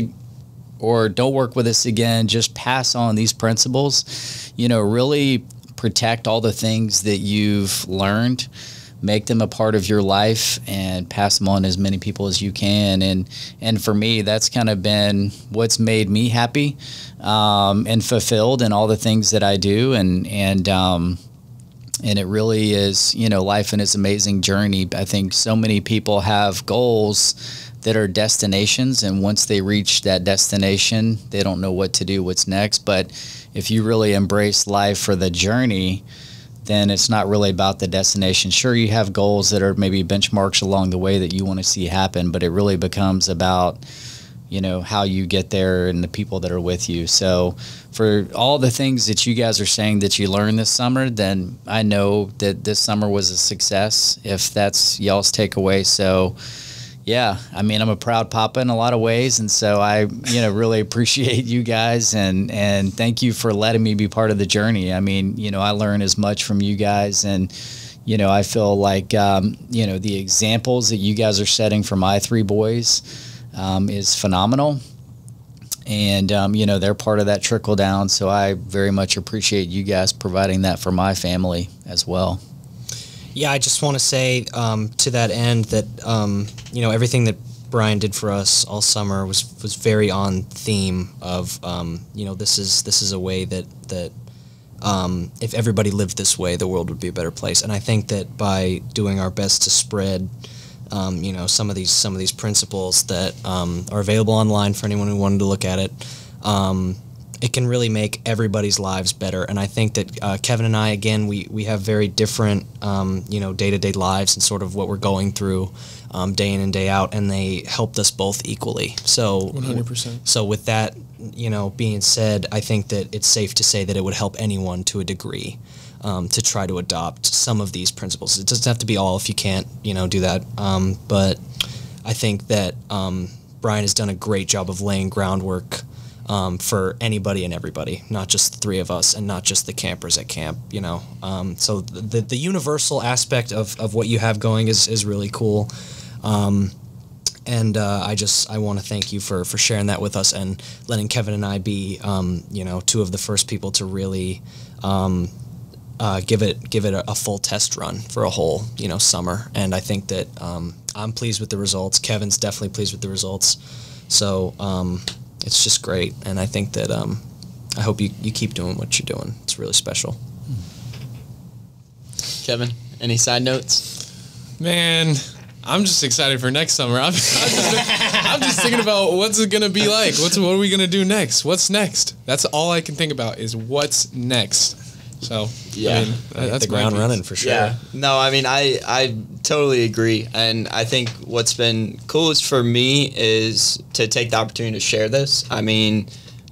or don't work with us again, just pass on these principles. You know, really protect all the things that you've learned make them a part of your life and pass them on as many people as you can and and for me that's kind of been what's made me happy um, and fulfilled in all the things that I do and and um, and it really is you know life and its amazing journey i think so many people have goals that are destinations and once they reach that destination they don't know what to do what's next but if you really embrace life for the journey then it's not really about the destination. Sure, you have goals that are maybe benchmarks along the way that you want to see happen, but it really becomes about you know how you get there and the people that are with you. So for all the things that you guys are saying that you learned this summer, then I know that this summer was a success if that's y'all's takeaway. So yeah, I mean, I'm a proud papa in a lot of ways, and so I, you know, really appreciate you guys and and thank you for letting me be part of the journey. I mean, you know, I learn as much from you guys, and you know, I feel like um, you know the examples that you guys are setting for my three boys um, is phenomenal, and um, you know they're part of that trickle down. So I very much appreciate you guys providing that for my family as well. Yeah, I just want to say um, to that end that um, you know everything that Brian did for us all summer was was very on theme of um, you know this is this is a way that that um, if everybody lived this way, the world would be a better place. And I think that by doing our best to spread um, you know some of these some of these principles that um, are available online for anyone who wanted to look at it it can really make everybody's lives better. And I think that uh, Kevin and I, again, we, we have very different, um, you know, day to day lives and sort of what we're going through um, day in and day out, and they helped us both equally. So, 100%. So with that, you know, being said, I think that it's safe to say that it would help anyone to a degree. Um, to try to adopt some of these principles. It doesn't have to be all if you can't, you know, do that. Um, but I think that um, Brian has done a great job of laying groundwork um, for anybody and everybody, not just the three of us and not just the campers at camp, you know. Um, so the, the universal aspect of, of what you have going is, is really cool. Um, and uh, I just I want to thank you for, for sharing that with us and letting Kevin and I be um, you know two of the first people to really um, uh, give it give it a, a, full test run for a whole you know summer. And I think that um, I'm pleased with the results. Kevin's definitely pleased with the results. So it's just great. And I think that um, I hope you, you keep doing what you're doing. It's really special. Kevin, any side notes? Man, I'm just excited for next summer. I'm, I'm, just, I'm just, thinking about what's it gonna be like. What's what are we gonna do next? What's next? That's all I can think about is what's next. So yeah, I mean, that's the ground running for sure. Yeah, no, I mean, I I totally agree, and I think what's been coolest for me is to take the opportunity to share this. I mean,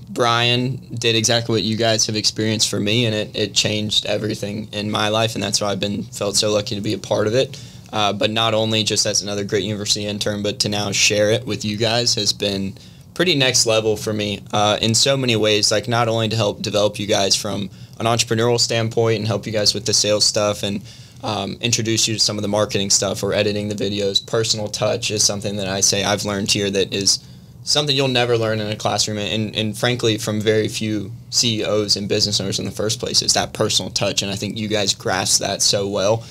Brian did exactly what you guys have experienced for me, and it, it changed everything in my life, and that's why I've been felt so lucky to be a part of it. Uh, but not only just as another Grit University intern, but to now share it with you guys has been pretty next level for me uh, in so many ways. Like not only to help develop you guys from an entrepreneurial standpoint and help you guys with the sales stuff and um, introduce you to some of the marketing stuff or editing the videos. Personal touch is something that I say I've learned here that is something you'll never learn in a classroom and, and frankly from very few CEOs and business owners in the first place is that personal touch and I think you guys grasp that so well.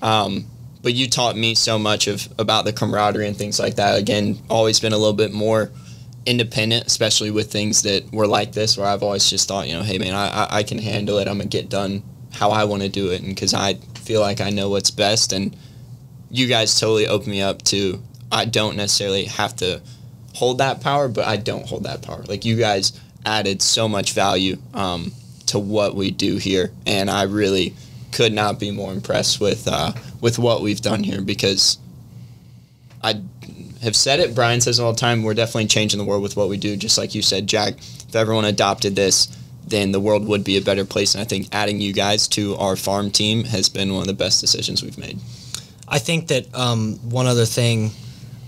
Um, but you taught me so much of about the camaraderie and things like that. Again, always been a little bit more independent, especially with things that were like this, where I've always just thought, you know, hey man, I, I can handle it. I'm gonna get done how I want to do it, and because I feel like I know what's best, and you guys totally open me up to. I don't necessarily have to hold that power, but I don't hold that power. Like you guys added so much value um, to what we do here, and I really could not be more impressed with uh, with what we've done here because I have said it. Brian says it all the time. We're definitely changing the world with what we do. Just like you said, Jack. If everyone adopted this, then the world would be a better place. And I think adding you guys to our farm team has been one of the best decisions we've made. I think that um, one other thing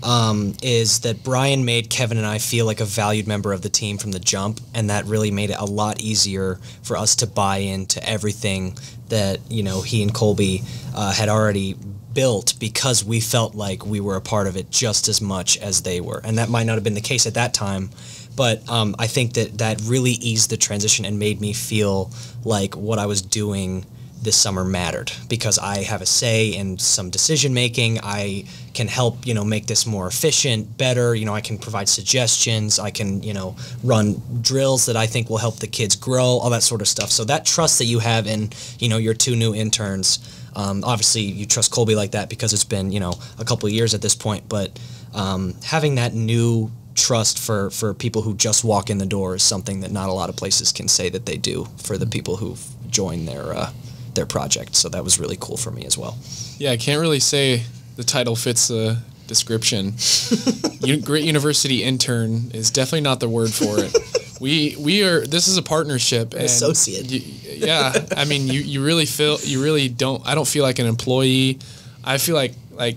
um, is that Brian made Kevin and I feel like a valued member of the team from the jump, and that really made it a lot easier for us to buy into everything that you know he and Colby uh, had already built because we felt like we were a part of it just as much as they were. And that might not have been the case at that time, but um, I think that that really eased the transition and made me feel like what I was doing this summer mattered because I have a say in some decision making. I can help, you know, make this more efficient, better. You know, I can provide suggestions. I can, you know, run drills that I think will help the kids grow, all that sort of stuff. So that trust that you have in, you know, your two new interns um, obviously, you trust Colby like that because it's been you know a couple years at this point. But um, having that new trust for for people who just walk in the door is something that not a lot of places can say that they do for the people who've joined their uh, their project. So that was really cool for me as well. Yeah, I can't really say the title fits the description. Grit University intern is definitely not the word for it. We we are. This is a partnership. and associate. you- yeah, I mean, you you really feel you really don't. I don't feel like an employee. I feel like like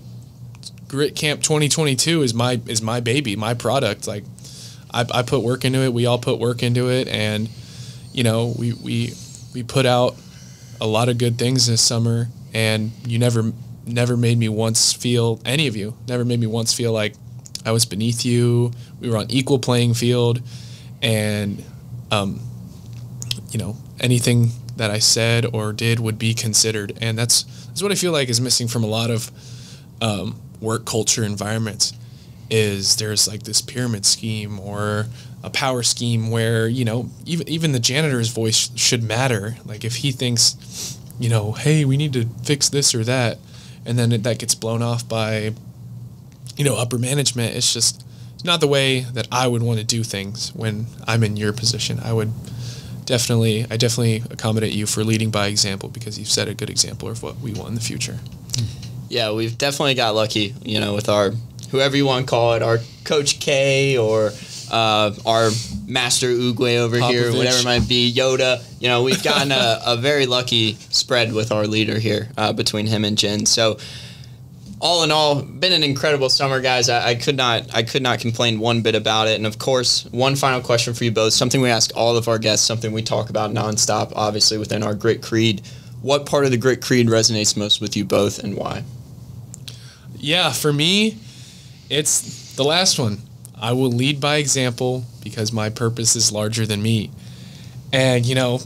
Grit Camp 2022 is my is my baby, my product. Like I, I put work into it. We all put work into it, and you know we we we put out a lot of good things this summer, and you never never made me once feel any of you never made me once feel like I was beneath you. We were on equal playing field, and um, you know anything that I said or did would be considered, and that's that's what I feel like is missing from a lot of um, work culture environments. Is there's like this pyramid scheme or a power scheme where you know even even the janitor's voice should matter. Like if he thinks, you know, hey, we need to fix this or that, and then it, that gets blown off by, you know, upper management. It's just not the way that I would want to do things when I'm in your position. I would definitely, I definitely accommodate you for leading by example because you've set a good example of what we want in the future. Hmm. Yeah, we've definitely got lucky, you know, with our whoever you want to call it, our Coach K or uh, our Master Oogway over here, whatever it might be, Yoda. You know, we've gotten a, a very lucky spread with our leader here uh, between him and Jen. So, all in all, been an incredible summer, guys. I, I could not, I could not complain one bit about it. And of course, one final question for you both: something we ask all of our guests, something we talk about nonstop, obviously within our Grit Creed. What part of the Grit Creed resonates most with you both, and why? Yeah, for me, it's the last one. I will lead by example because my purpose is larger than me. And, you know,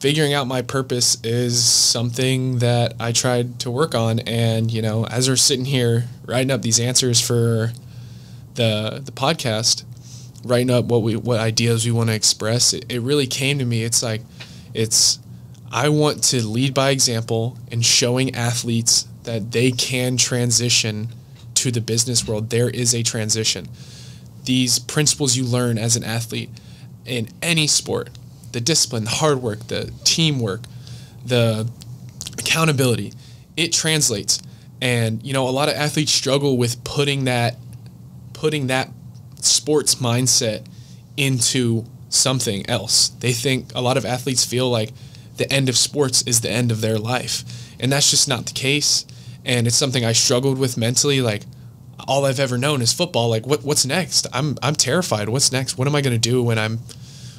figuring out my purpose is something that I tried to work on. And, you know, as we're sitting here writing up these answers for the, the podcast, writing up what we what ideas we want to express, it, it really came to me. It's like, it's, I want to lead by example and showing athletes that they can transition to the business world. There is a transition. These principles you learn as an athlete in any sport, the discipline, the hard work, the teamwork, the accountability, it translates. And you know, a lot of athletes struggle with putting that putting that sports mindset into something else. They think a lot of athletes feel like the end of sports is the end of their life. And that's just not the case. And it's something I struggled with mentally. Like all I've ever known is football. Like what what's next? I'm I'm terrified. What's next? What am I gonna do when I'm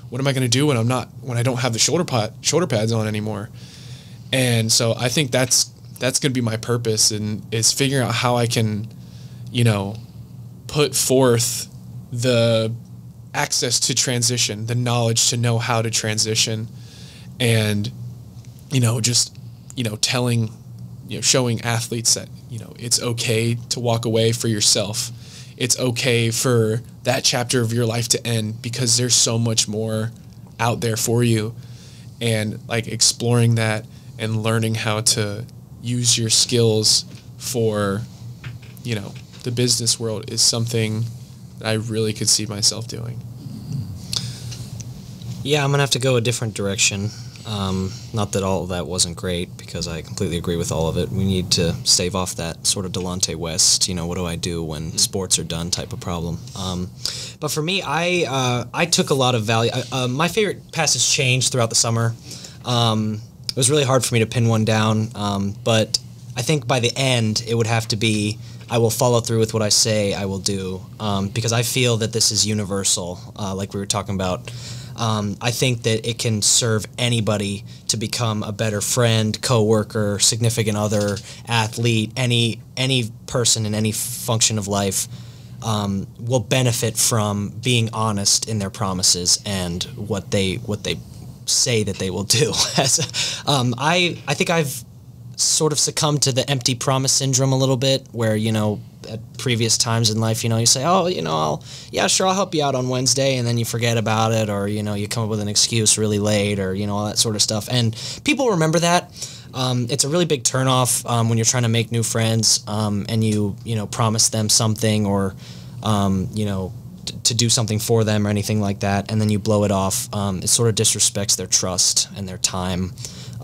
what am I gonna do when I'm not when I don't have the shoulder pad shoulder pads on anymore? And so I think that's that's gonna be my purpose and is figuring out how I can, you know, put forth the access to transition, the knowledge to know how to transition, and you know, just you know, telling, you know, showing athletes that you know it's okay to walk away for yourself. It's okay for that chapter of your life to end because there's so much more out there for you, and like exploring that and learning how to use your skills for, you know, the business world is something that I really could see myself doing. Yeah, I'm gonna have to go a different direction. Um, not that all of that wasn't great, because I completely agree with all of it. We need to stave off that sort of Delonte West. You know, what do I do when sports are done type of problem. Um, but for me, I uh, I took a lot of value. I, uh, my favorite passes changed throughout the summer. Um, it was really hard for me to pin one down, um, but I think by the end it would have to be I will follow through with what I say I will do um, because I feel that this is universal, uh, like we were talking about. Um, I think that it can serve anybody to become a better friend, coworker, significant other, athlete, any any person in any function of life um, will benefit from being honest in their promises and what they what they say that they will do. Um, I I think I've sort of succumbed to the empty promise syndrome a little bit, where you know at previous times in life, you know, you say, oh, you know, I'll yeah, sure, I'll help you out on Wednesday, and then you forget about it, or you know, you come up with an excuse really late, or you know, all that sort of stuff, and people remember that. Um, it's a really big turnoff um, when you're trying to make new friends um, and you you know promise them something or um, you know to do something for them or anything like that, and then you blow it off. Um, it sort of disrespects their trust and their time.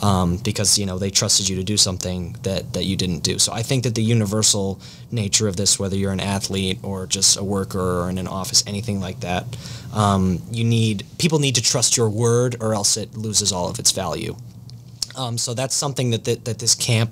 Um, because you know they trusted you to do something that that you didn't do. So I think that the universal nature of this, whether you're an athlete or just a worker or in an office, anything like that, um, you need people need to trust your word, or else it loses all of its value. Um, so that's something that, that that this camp.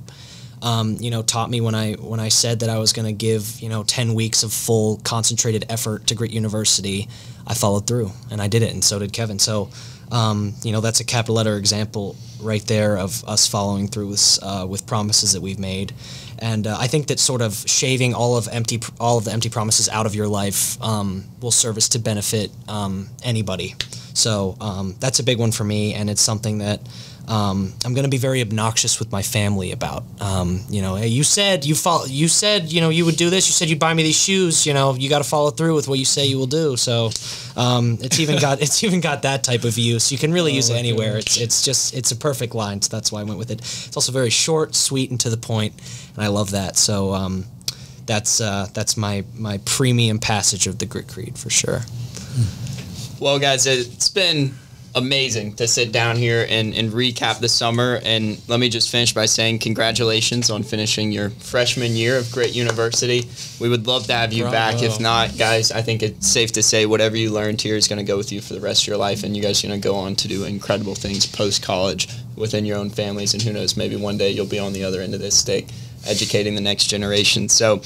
Um, you know, taught me when I when I said that I was going to give you know ten weeks of full concentrated effort to Grit University, I followed through and I did it, and so did Kevin. So um, you know, that's a capital letter example right there of us following through with uh, with promises that we've made. And uh, I think that sort of shaving all of empty all of the empty promises out of your life um, will service to benefit um, anybody. So um, that's a big one for me, and it's something that um, I'm going to be very obnoxious with my family about. Um, you know, hey, you said you follow, you said you know you would do this. You said you'd buy me these shoes. You know, you got to follow through with what you say you will do. So um, it's even got it's even got that type of use. You can really use it anywhere. It's it's just it's a perfect line. So that's why I went with it. It's also very short, sweet, and to the point, and I love that. So um, that's uh, that's my my premium passage of the Grit Creed for sure. Well, guys, it's been amazing to sit down here and, and recap the summer. And let me just finish by saying congratulations on finishing your freshman year of Grit University. We would love to have you back. If not, guys, I think it's safe to say whatever you learned here is going to go with you for the rest of your life. And you guys are going to go on to do incredible things post college within your own families. And who knows, maybe one day you'll be on the other end of this stick educating the next generation. So,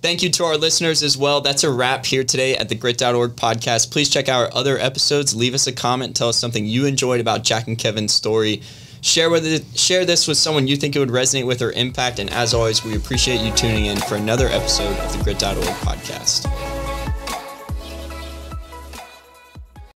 Thank you to our listeners as well. That's a wrap here today at the grit.org podcast. Please check out our other episodes. Leave us a comment. Tell us something you enjoyed about Jack and Kevin's story. Share with it, share this with someone you think it would resonate with or impact. And as always, we appreciate you tuning in for another episode of the grit.org podcast.